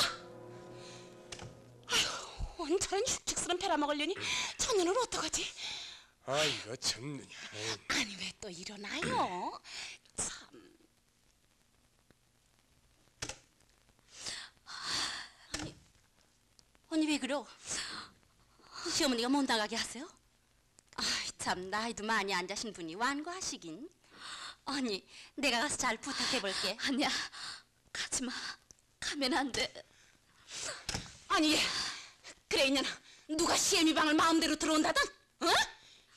아휴, 온저런 흉측스런 패라 먹으려니 천년을 어떡하지? 아 이거 참. 에이, 아니 왜 또 일어나요? 참. 언니 왜 그러? 시어머니가 못 나가게 하세요? 아이 참 나이도 많이 안 자신 분이 완고하시긴. 언니 내가 가서 잘 부탁해 볼게. 아니야, 가지 마. 가면 안 돼. 아니 그래 이년아 누가 시애미 방을 마음대로 들어온다던? 어?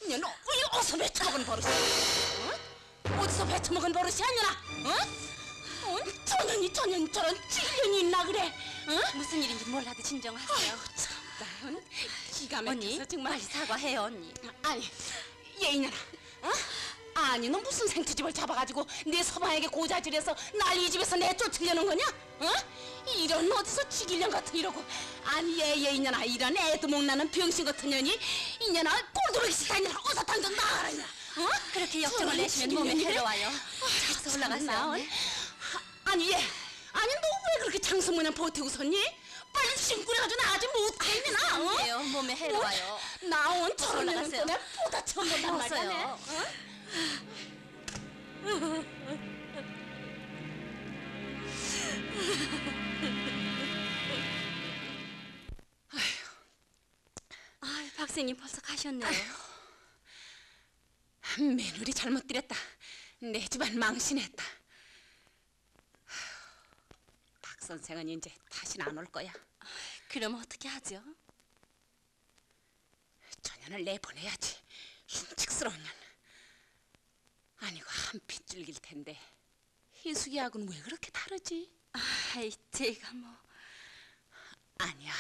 이년 우리 어디서 배쳐먹은 버릇이? 어? 어디서 배쳐먹은 버릇이야 이년아? 어? 어? 저년이 저년 저런 찔년이 있나 그래? 어? 무슨 일인지 몰라도 진정하세요. 참나 기가 언니 막혀서 정말 빨리 사과해요 언니. 아니 얘 이년아, 어? 아니 너 무슨 생투집을 잡아가지고 내 서방에게 고자질해서 날 이 집에서 내쫓으려는 거냐? 어? 이런 어디서 지길년 같은 이러고 아니 얘얘 이년아 이런 애도 못나는 병신 같은 년이 이년아 꼴도르기 싫다 이년아 어서 당장 나가라 이년아 어? 그렇게 역정을 내시면 몸에? 해로워요. 자서 네? 아, 아니 얘 아니 너 왜 그렇게 장수 모양 버티고 섰니? 빨리 심구려가지고 나가지 못해 이년아 어? 돼요. 몸에 해로워요. 나온 저런 년은 올라가세요. 또내 보다 처음 본단 말이야 어서요. 아, 박사님 벌써 가셨네요. 며느리 잘못 들였다. 내 집안 망신했다. 박 선생은 이제 다시는 안올 거야. 그럼 어떻게 하죠? 저 년을 내보내야지. 흉측스러운 년. 아니고 한 핏줄길 텐데. 희숙이하고는 왜 그렇게 다르지? 아이, 제가 뭐 아니야.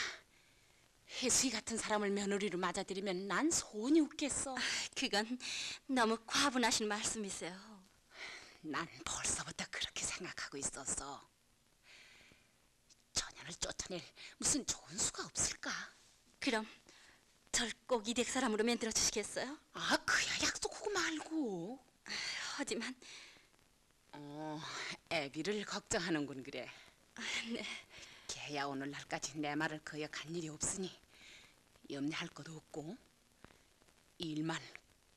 희숙이 같은 사람을 며느리로 맞아들이면 난 소원이 웃겠어. 그건 너무 과분하신 말씀이세요. 난 벌써부터 그렇게 생각하고 있었어. 전현을 쫓아낼 무슨 좋은 수가 없을까? 그럼 절 꼭 이댁 사람으로 만들어 주시겠어요? 아, 그야 약속하고 말고. 하지만 어, 애비를 걱정하는군 그래. 네. 걔야 오늘날까지 내 말을 거역한 일이 없으니 염려할 것도 없고 일만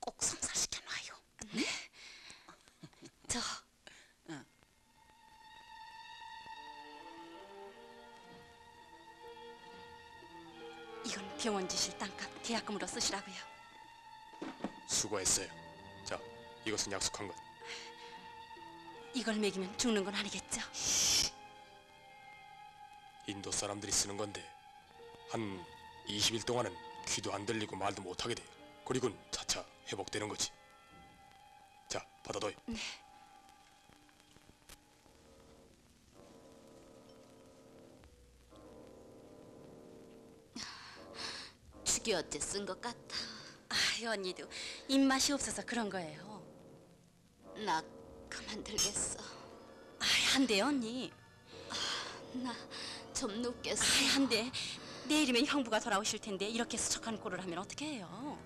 꼭 성사시켜 놔요. 저 이건 병원 지실 땅값 계약금으로 쓰시라고요. 수고했어요. 자, 이것은 약속한 것. 이걸 먹이면 죽는 건 아니겠죠? 인도 사람들이 쓰는 건데 한 20일 동안은 귀도 안 들리고 말도 못하게 돼. 그리고는 차차 회복되는 거지. 자, 받아둬요. 죽이 어째 쓴 것 같아. 아, 언니도 입맛이 없어서 그런 거예요. 나 그만들겠어. 아, 안 돼, 언니. 나 좀 눕겠어. 아, 안 돼. 내일이면 형부가 돌아오실 텐데 이렇게 수척한 꼴을 하면 어떻게 해요?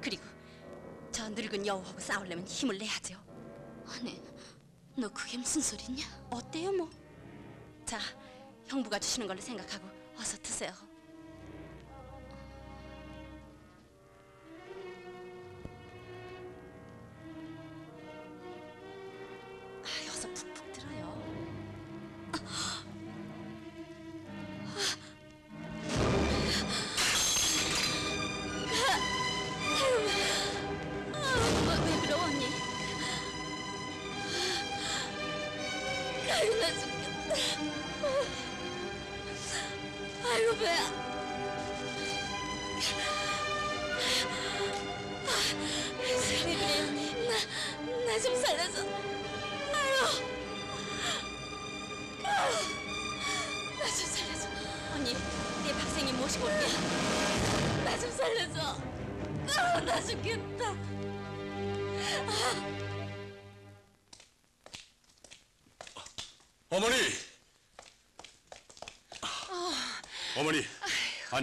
그리고 저 늙은 여우하고 싸우려면 힘을 내야죠. 아니, 너 그게 무슨 소리냐? 어때요, 뭐? 자, 형부가 주시는 걸로 생각하고 어서 드세요.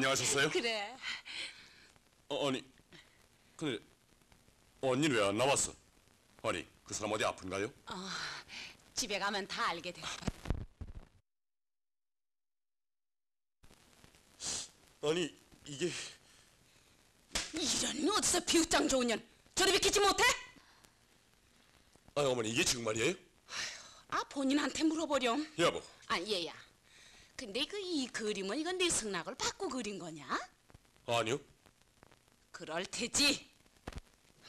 안녕하셨어요? 그래. 어, 아니, 근데 언니는 왜 안 나왔어? 아니, 그 사람 어디 아픈가요? 집에 가면 다 알게 돼. 아니, 이게 이런 어디서 비웃장 좋은 년 저리 비키지 못해? 아, 어머니 이게 정말이에요? 아 본인한테 물어보렴. 여보, 아 얘야. 근데 그 이 그림은 이건 네 승낙을 받고 그린 거냐? 아니요. 그럴 테지.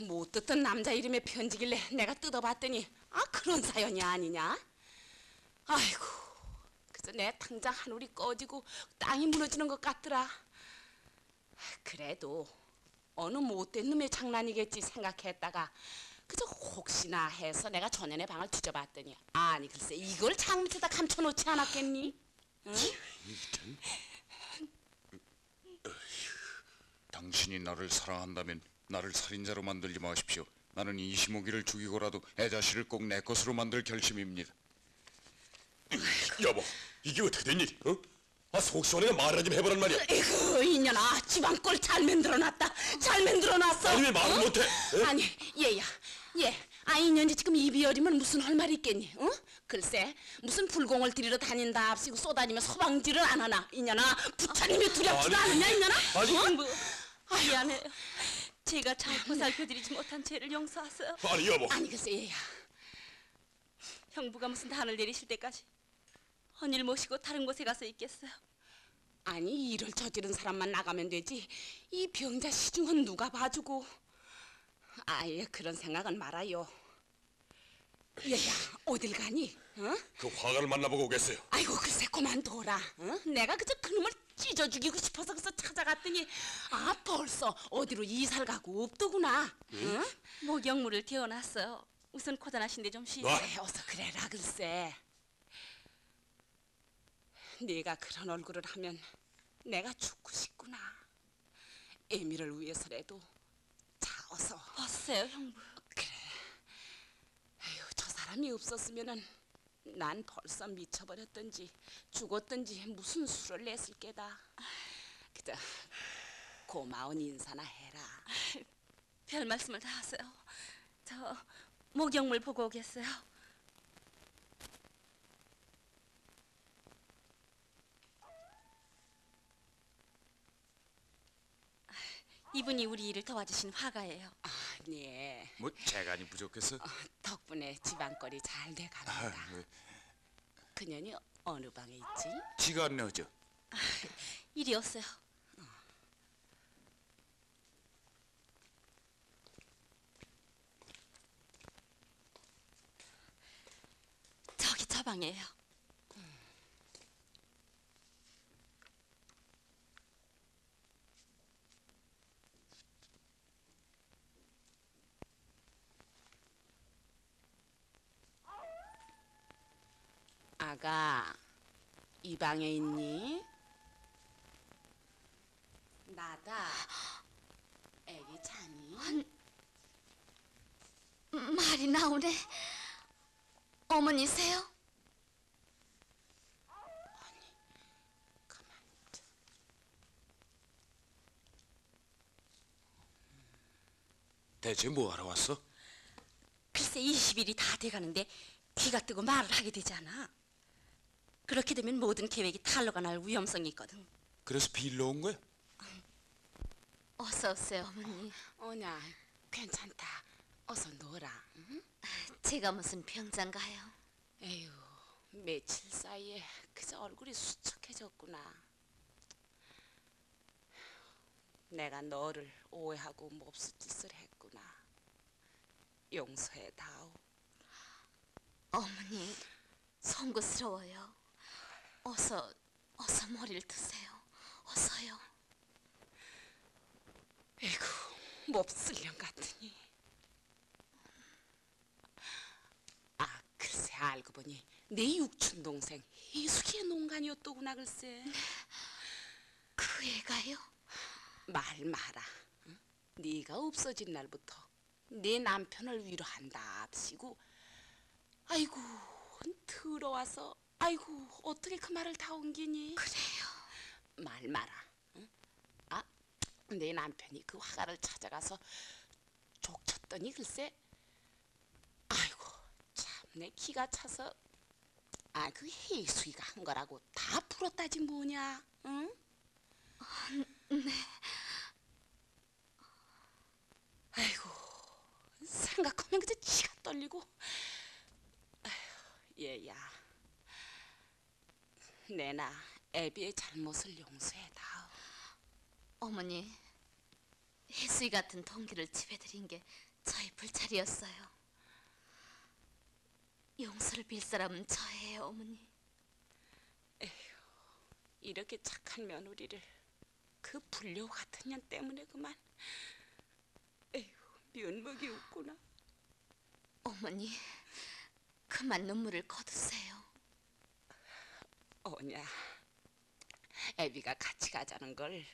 못 듣던 남자 이름의 편지길래 내가 뜯어봤더니 아 그런 사연이 아니냐? 아이고 그래서 내 당장 하늘이 꺼지고 땅이 무너지는 것 같더라. 그래도 어느 못된 놈의 장난이겠지 생각했다가 그저 혹시나 해서 내가 전현의 방을 뒤져봤더니 아니 글쎄 이걸 창 밑에다 감춰놓지 않았겠니? 응? 당신이 나를 사랑한다면 나를 살인자로 만들지 마십시오. 나는 이시모기를 죽이고라도 애자씨를 꼭 내 것으로 만들 결심입니다. 여보, 이게 어떻게 된 일이? 어? 아, 속 시원하게 말이나 좀 해보란 말이야. 에이구 이년아 집안 꼴 잘 만들어놨다 잘 만들어놨어 아니, 왜 말을 어? 못해? 에? 아니 얘야 얘 아 이년이 지금 입이 여리면 무슨 할 말이 있겠니 어? 글쎄 무슨 불공을 들이러 다닌다 합시고 쏘다니며 서방질을 안 하나 이년아 부처님이 두렵지도 아니, 않느냐 이년아 아니, 어? 형부 미안해요. 제가 잘 보살펴드리지 못한 죄를 용서하세요. 아니, 여보. 아니 글쎄 얘야 형부가 무슨 단을 내리실 때까지 언니를 모시고 다른 곳에 가서 있겠어요. 아니 일을 저지른 사람만 나가면 되지 이 병자 시중은 누가 봐주고 아예 그런 생각은 말아요 얘야 어딜 가니 어? 그 화가를 만나보고 오겠어요. 아이고 글쎄 그만둬라 어? 내가 그저 그놈을 찢어 죽이고 싶어서 그래서 찾아갔더니 아 벌써 어디로 이사를 가고 없더구나 응? 목욕물을 데워놨어요. 우선 고단하신데 좀 쉬세요. 놔. 에이, 어서 그래라 글쎄 네가 그런 얼굴을 하면 내가 죽고 싶구나 애미를 위해서라도 자 어서 벗으세요, 형부. 사람이 없었으면은 난 벌써 미쳐버렸던지 죽었던지 무슨 수를 냈을 게다. 그저 고마운 인사나 해라. 별 말씀을 다 하세요. 저 목욕물 보고 오겠어요. 이분이 우리 일을 도와주신 화가예요. 아, 네. 뭐 재간이 부족해서 어, 덕분에 집안거리 잘 돼갑니다. 아, 왜, 그년이 어느 방에 있지? 지가 안 나오죠. 이리 오세요. 저기 저 방이에요. 아가, 이 방에 있니? 나다. 애기 자니? 말이 나오네. 어머니세요? 대체 뭐 하러 왔어? 글쎄 20일이 다 돼가는데 귀가 뜨고 말을 하게 되잖아. 그렇게 되면 모든 계획이 탈로가 날 위험성이 있거든. 그래서 빌러 온 거야? 어서 오세요, 어머니. 어냐, 괜찮다. 어서 놀아. 응? 제가 무슨 병장가요? 에휴, 며칠 사이에 그저 얼굴이 수척해졌구나. 내가 너를 오해하고 몹쓸 짓을 했구나. 용서해 다오. 어머니, 송구스러워요. 어서, 어서 머리를 드세요. 어서요. 에이구, 몹쓸 년 같으니. 아, 글쎄 알고 보니 내 육촌 동생 희숙이의 농간이었더구나 글쎄. 그 애가요? 말 마라. 응? 네가 없어진 날부터 네 남편을 위로한다 합시고 아이고 들어와서 아이고 어떻게 그 말을 다 옮기니? 그래요. 말 마라. 응? 아, 내 남편이 그 화가를 찾아가서 족쳤더니 글쎄 아이고 참내 기가 차서 아 그 혜수이가 한 거라고 다 풀었다지 뭐냐 응? 아이고 생각하면 그저 치가 떨리고 아휴 얘야 내나 애비의 잘못을 용서해 다오 어머니, 혜수이 같은 동기를 집에 들인 게 저의 불찰이었어요. 용서를 빌 사람은 저예요, 어머니. 이렇게 착한 며느리를 그 불효 같은 년 때문에 그만 에휴 면목이 없구나 어머니, 그만 눈물을 거두세요. 어냐 애비가 같이 가자는 걸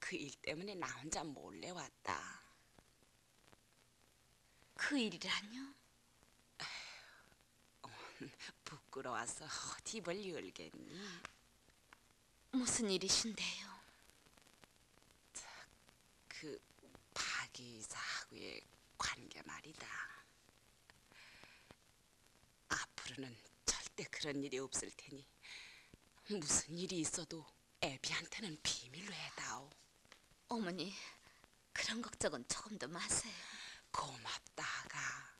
그 일 때문에 나 혼자 몰래 왔다. 그 일이란요? 부끄러워서 어디 입을 열겠니? 무슨 일이신데요? 그 박이사하고의 관계 말이다. 앞으로는 절대 그런 일이 없을 테니 무슨 일이 있어도 애비한테는 비밀로 해다오. 어머니, 그런 걱정은 조금도 마세요. 고맙다 아가.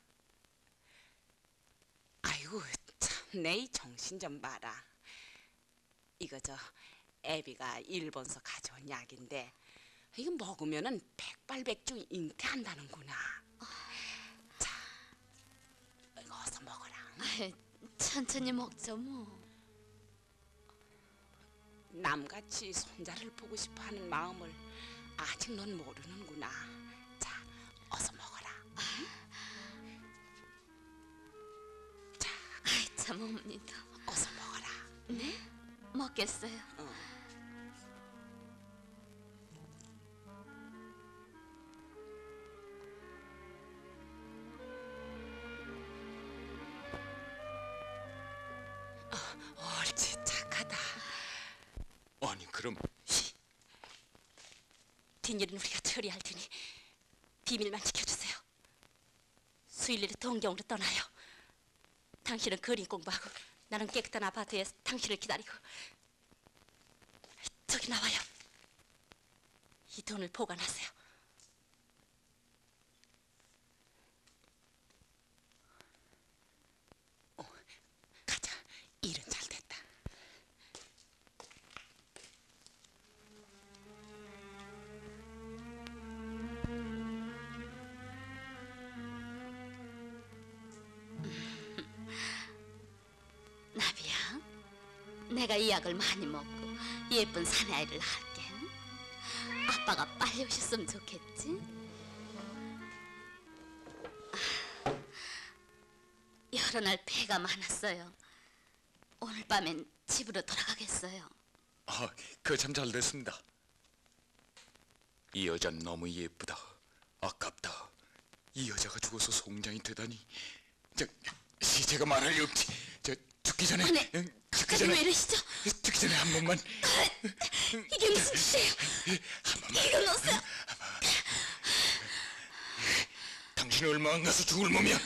아이고 참 내 이 정신 좀 봐라. 이거 저 애비가 일본서 가져온 약인데 이거 먹으면 은 백발백중 잉태한다는구나. 자, 이거 어서 먹어라. 아이, 천천히 먹죠 뭐. 남같이 손자를 보고 싶어하는 마음을 아직 넌 모르는구나. 자, 어서 먹어라. 자, 아이 참 어머니도 어서 먹어라. 네? 먹겠어요. 어. 어, 비밀만 지켜주세요. 수일리를 동경으로 떠나요. 당신은 그림 공부하고 나는 깨끗한 아파트에서 당신을 기다리고 저기 나와요. 이 돈을 보관하세요. 약을 많이 먹고 예쁜 사내아이를 낳을게. 아빠가 빨리 오셨으면 좋겠지? 아, 여러 날 배가 많았어요. 오늘 밤엔 집으로 돌아가겠어요. 아, 그 참 잘 됐습니다. 이 여자 너무 예쁘다. 아깝다. 이 여자가 죽어서 송장이 되다니. 저 시제가 말할 리 없지. 저 죽기 전에 아, 네. 응, 죽기 전에 이러시죠? 죽기 전에 한 번만 이게 무슨 짓이에요? 한 번만. 이거 놓으세요. 당신 얼마 안 가서 죽을 몸이야.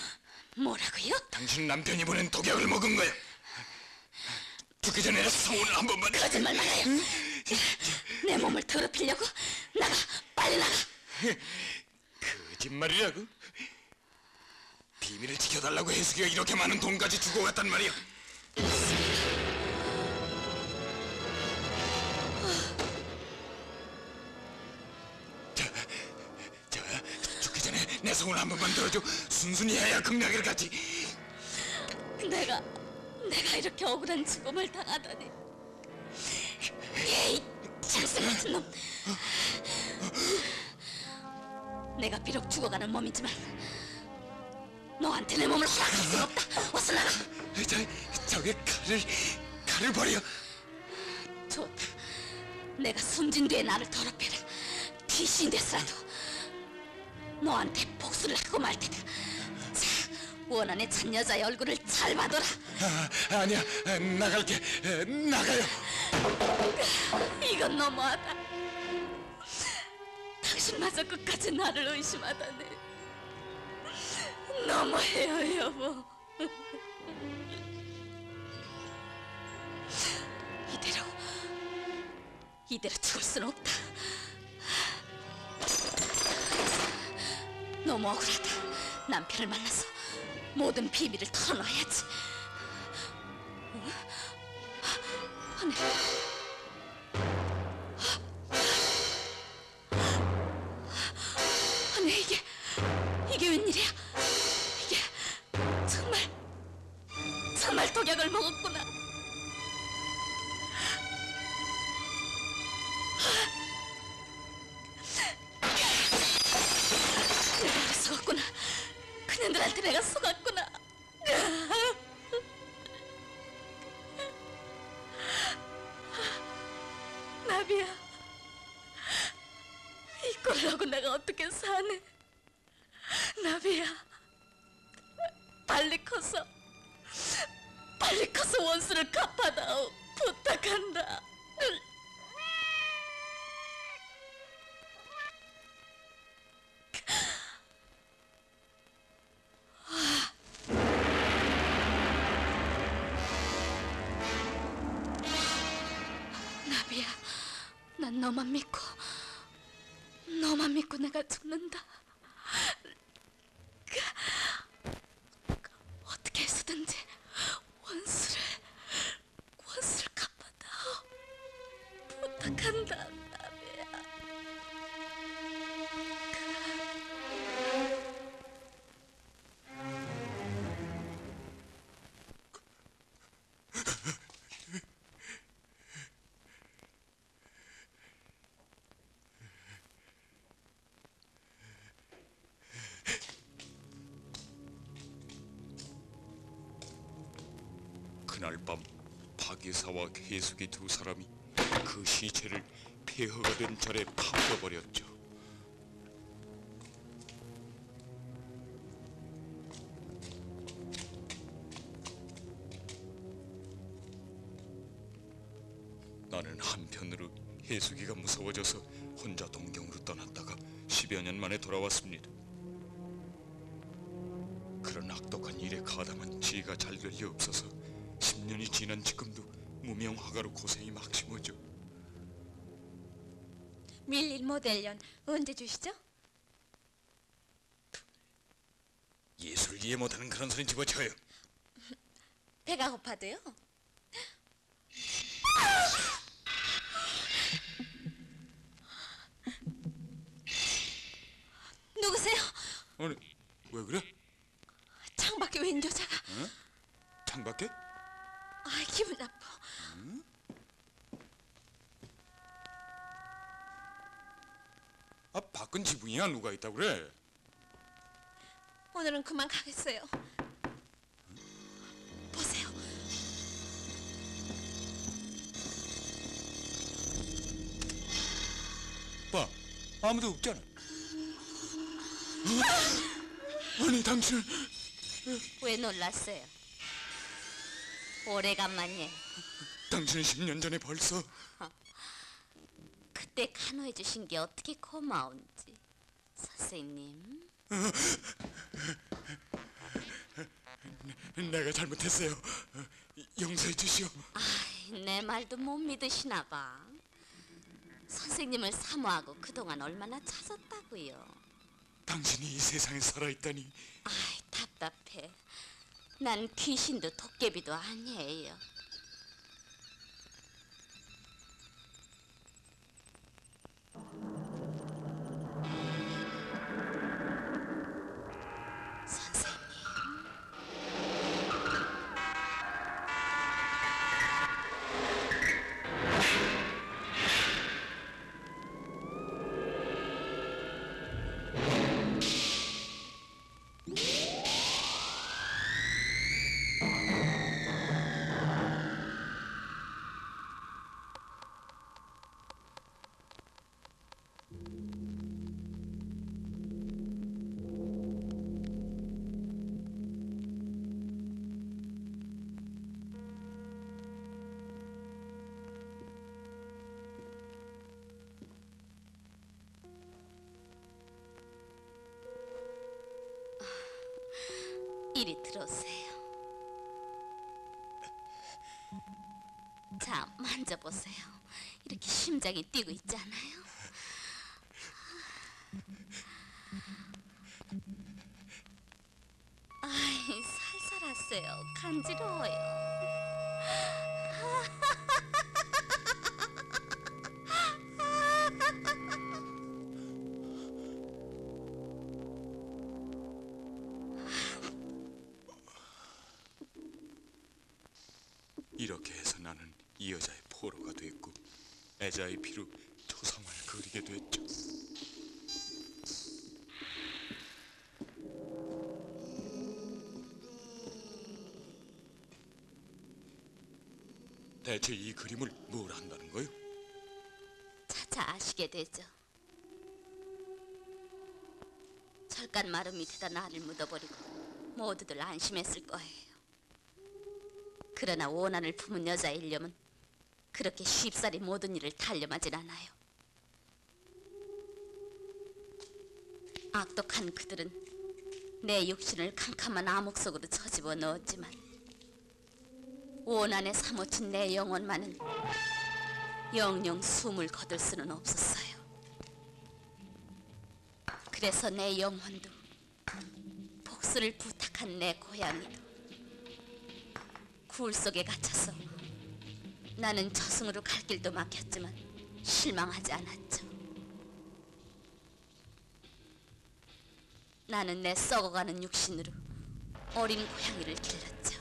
뭐라고요? 당신 남편이 보낸 독약을 먹은 거야. 죽기 전에 소원을 한 번만. 거짓말 말아요. 내 몸을 더럽히려고 나가 빨리 나가. 거짓말이라고? 비밀을 지켜달라고 해수기가 이렇게 많은 돈까지 주고 갔단 말이야. 자, 자, 죽기 전에 내 소원 한 번만 들어줘. 순순히 해야 극락을 가지. 내가 내가 이렇게 억울한 죽음을 당하다니. 에이, 장생 같은 놈. 내가 비록 죽어가는 몸이지만 너한테 내 몸을 허락할 순 없다. 어서 나가. 저, 저기 칼을, 칼을 버려. 좋다. 내가 숨진 뒤에 나를 더럽혀라. 귀신 됐어라도 너한테 복수를 하고 말 테다. 자, 원한의 전 여자의 얼굴을 잘 봐둬라. 아, 아니야, 아, 나갈게. 에, 나가요. 이건 너무하다. 당신마저 끝까지 나를 의심하다니. 너무해요, 여보. 이대로 죽을 순 없다. 너무 억울하다. 남편을 만나서 모든 비밀을 털어놔야지. 어? 아니. 난 박이사와 계숙이 두 사람이 그 시체를 폐허가 된 절에 파묻어 버렸죠. 나는 한편으로 해수기가 무서워져서 혼자 동경으로 떠났다가 10여 년 만에 돌아왔습니다. 그런 악독한 일에 가담한 지혜가 잘 될 리 없어서 10년이 지난 지금도 무명 화가로 고생이 막심하죠. 밀린 모델련 언제 주시죠? 예술을 이해 못하는 그런 소리 집어쳐요. 배가 고파도요? 누구세요? 아니 왜 그래? 창밖에 웬 여자가 창밖에? 아 기분 나빠 아 밖은 지붕이야 누가 있다 그래? 오늘은 그만 가겠어요 보세요 봐 아무도 없잖아. 아니 당신은 왜 놀랐어요? 오래간만이에요. 당신은 10년 전에 벌써 그때 간호해 주신 게 어떻게 고마운지. 선생님, 내가 잘못했어요. 용서해 주시오. 내 말도 못 믿으시나 봐. 선생님을 사모하고 그동안 얼마나 찾았다고요. 당신이 이 세상에 살아있다니 아이 답답해. 난 귀신도 도깨비도 아니에요. 들어오세요. 자, 만져보세요. 이렇게 심장이 뛰고 있잖아요. 아이, 살살하세요. 간지러워요. 되죠. 절간 마루 밑에다 나를 묻어버리고 모두들 안심했을 거예요. 그러나 원한을 품은 여자이려면 그렇게 쉽사리 모든 일을 단념하진 않아요. 악독한 그들은 내 육신을 캄캄한 암흑 속으로 처집어 넣었지만 원한에 사무친 내 영혼만은 영영 숨을 거둘 수는 없었어요. 그래서 내 영혼도 복수를 부탁한 내 고양이도 굴 속에 갇혀서 나는 저승으로 갈 길도 막혔지만 실망하지 않았죠. 나는 내 썩어가는 육신으로 어린 고양이를 길렀죠.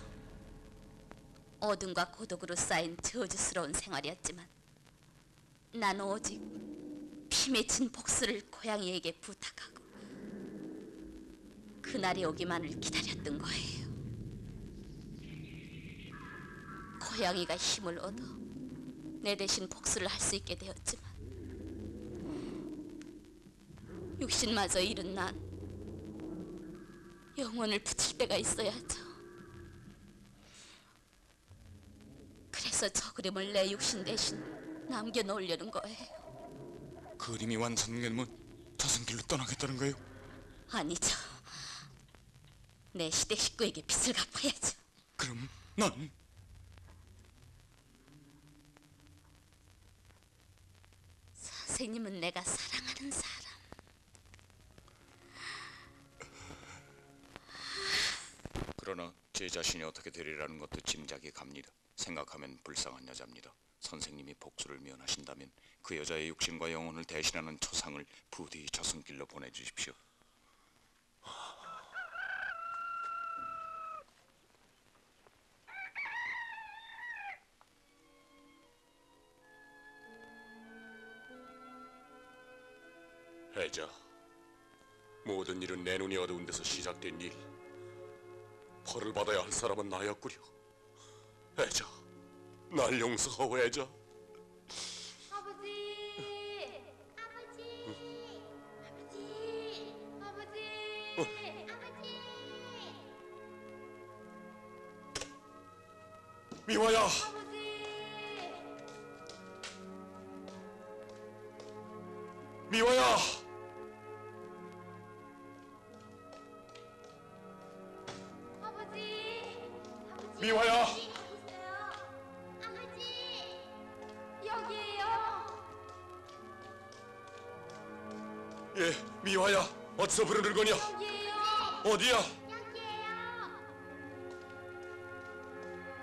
어둠과 고독으로 쌓인 저주스러운 생활이었지만 난 오직 피 맺힌 복수를 고양이에게 부탁하고 그날이 오기만을 기다렸던 거예요. 고양이가 힘을 얻어 내 대신 복수를 할 수 있게 되었지만 육신마저 잃은 난 영혼을 붙일 때가 있어야죠. 그래서 저 그림을 내 육신 대신 남겨놓으려는 거예요. 그림이 완성되면 저승길로 떠나겠다는 거예요? 아니죠. 내 시대 식구에게 빚을 갚아야죠. 그럼 난 선생님은 내가 사랑하는 사람. 그러나 제 자신이 어떻게 되리라는 것도 짐작이 갑니다. 생각하면 불쌍한 여자입니다. 선생님이 복수를 면하신다면 그 여자의 육신과 영혼을 대신하는 초상을 부디 저승길로 보내주십시오. 해자, 모든 일은 내 눈이 어두운 데서 시작된 일. 벌을 받아야 할 사람은 나였구려. 해자, 날 용서하오 해자. 아버지, 아버지, 아버지, 아버지, 아버지. 미화야. 여기에요. 어디야?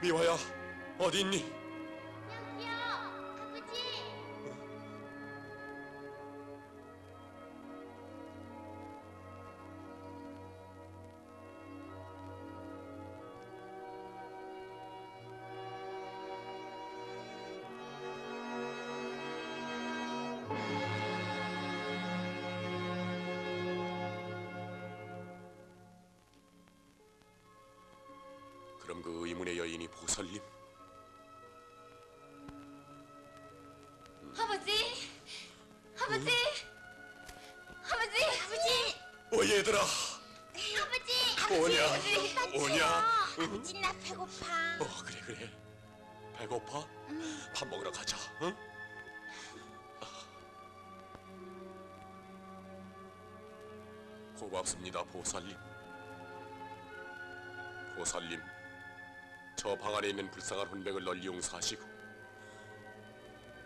미화야, 어디 있니? 고맙습니다, 보살님. 보살님, 저 방 안에 있는 불쌍한 혼백을 널리 용서하시고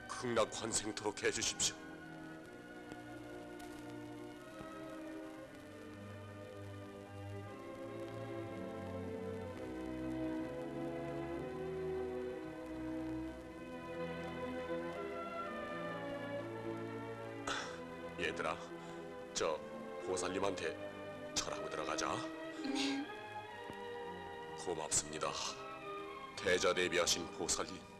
극락 환생토록 해주십시오. 고맙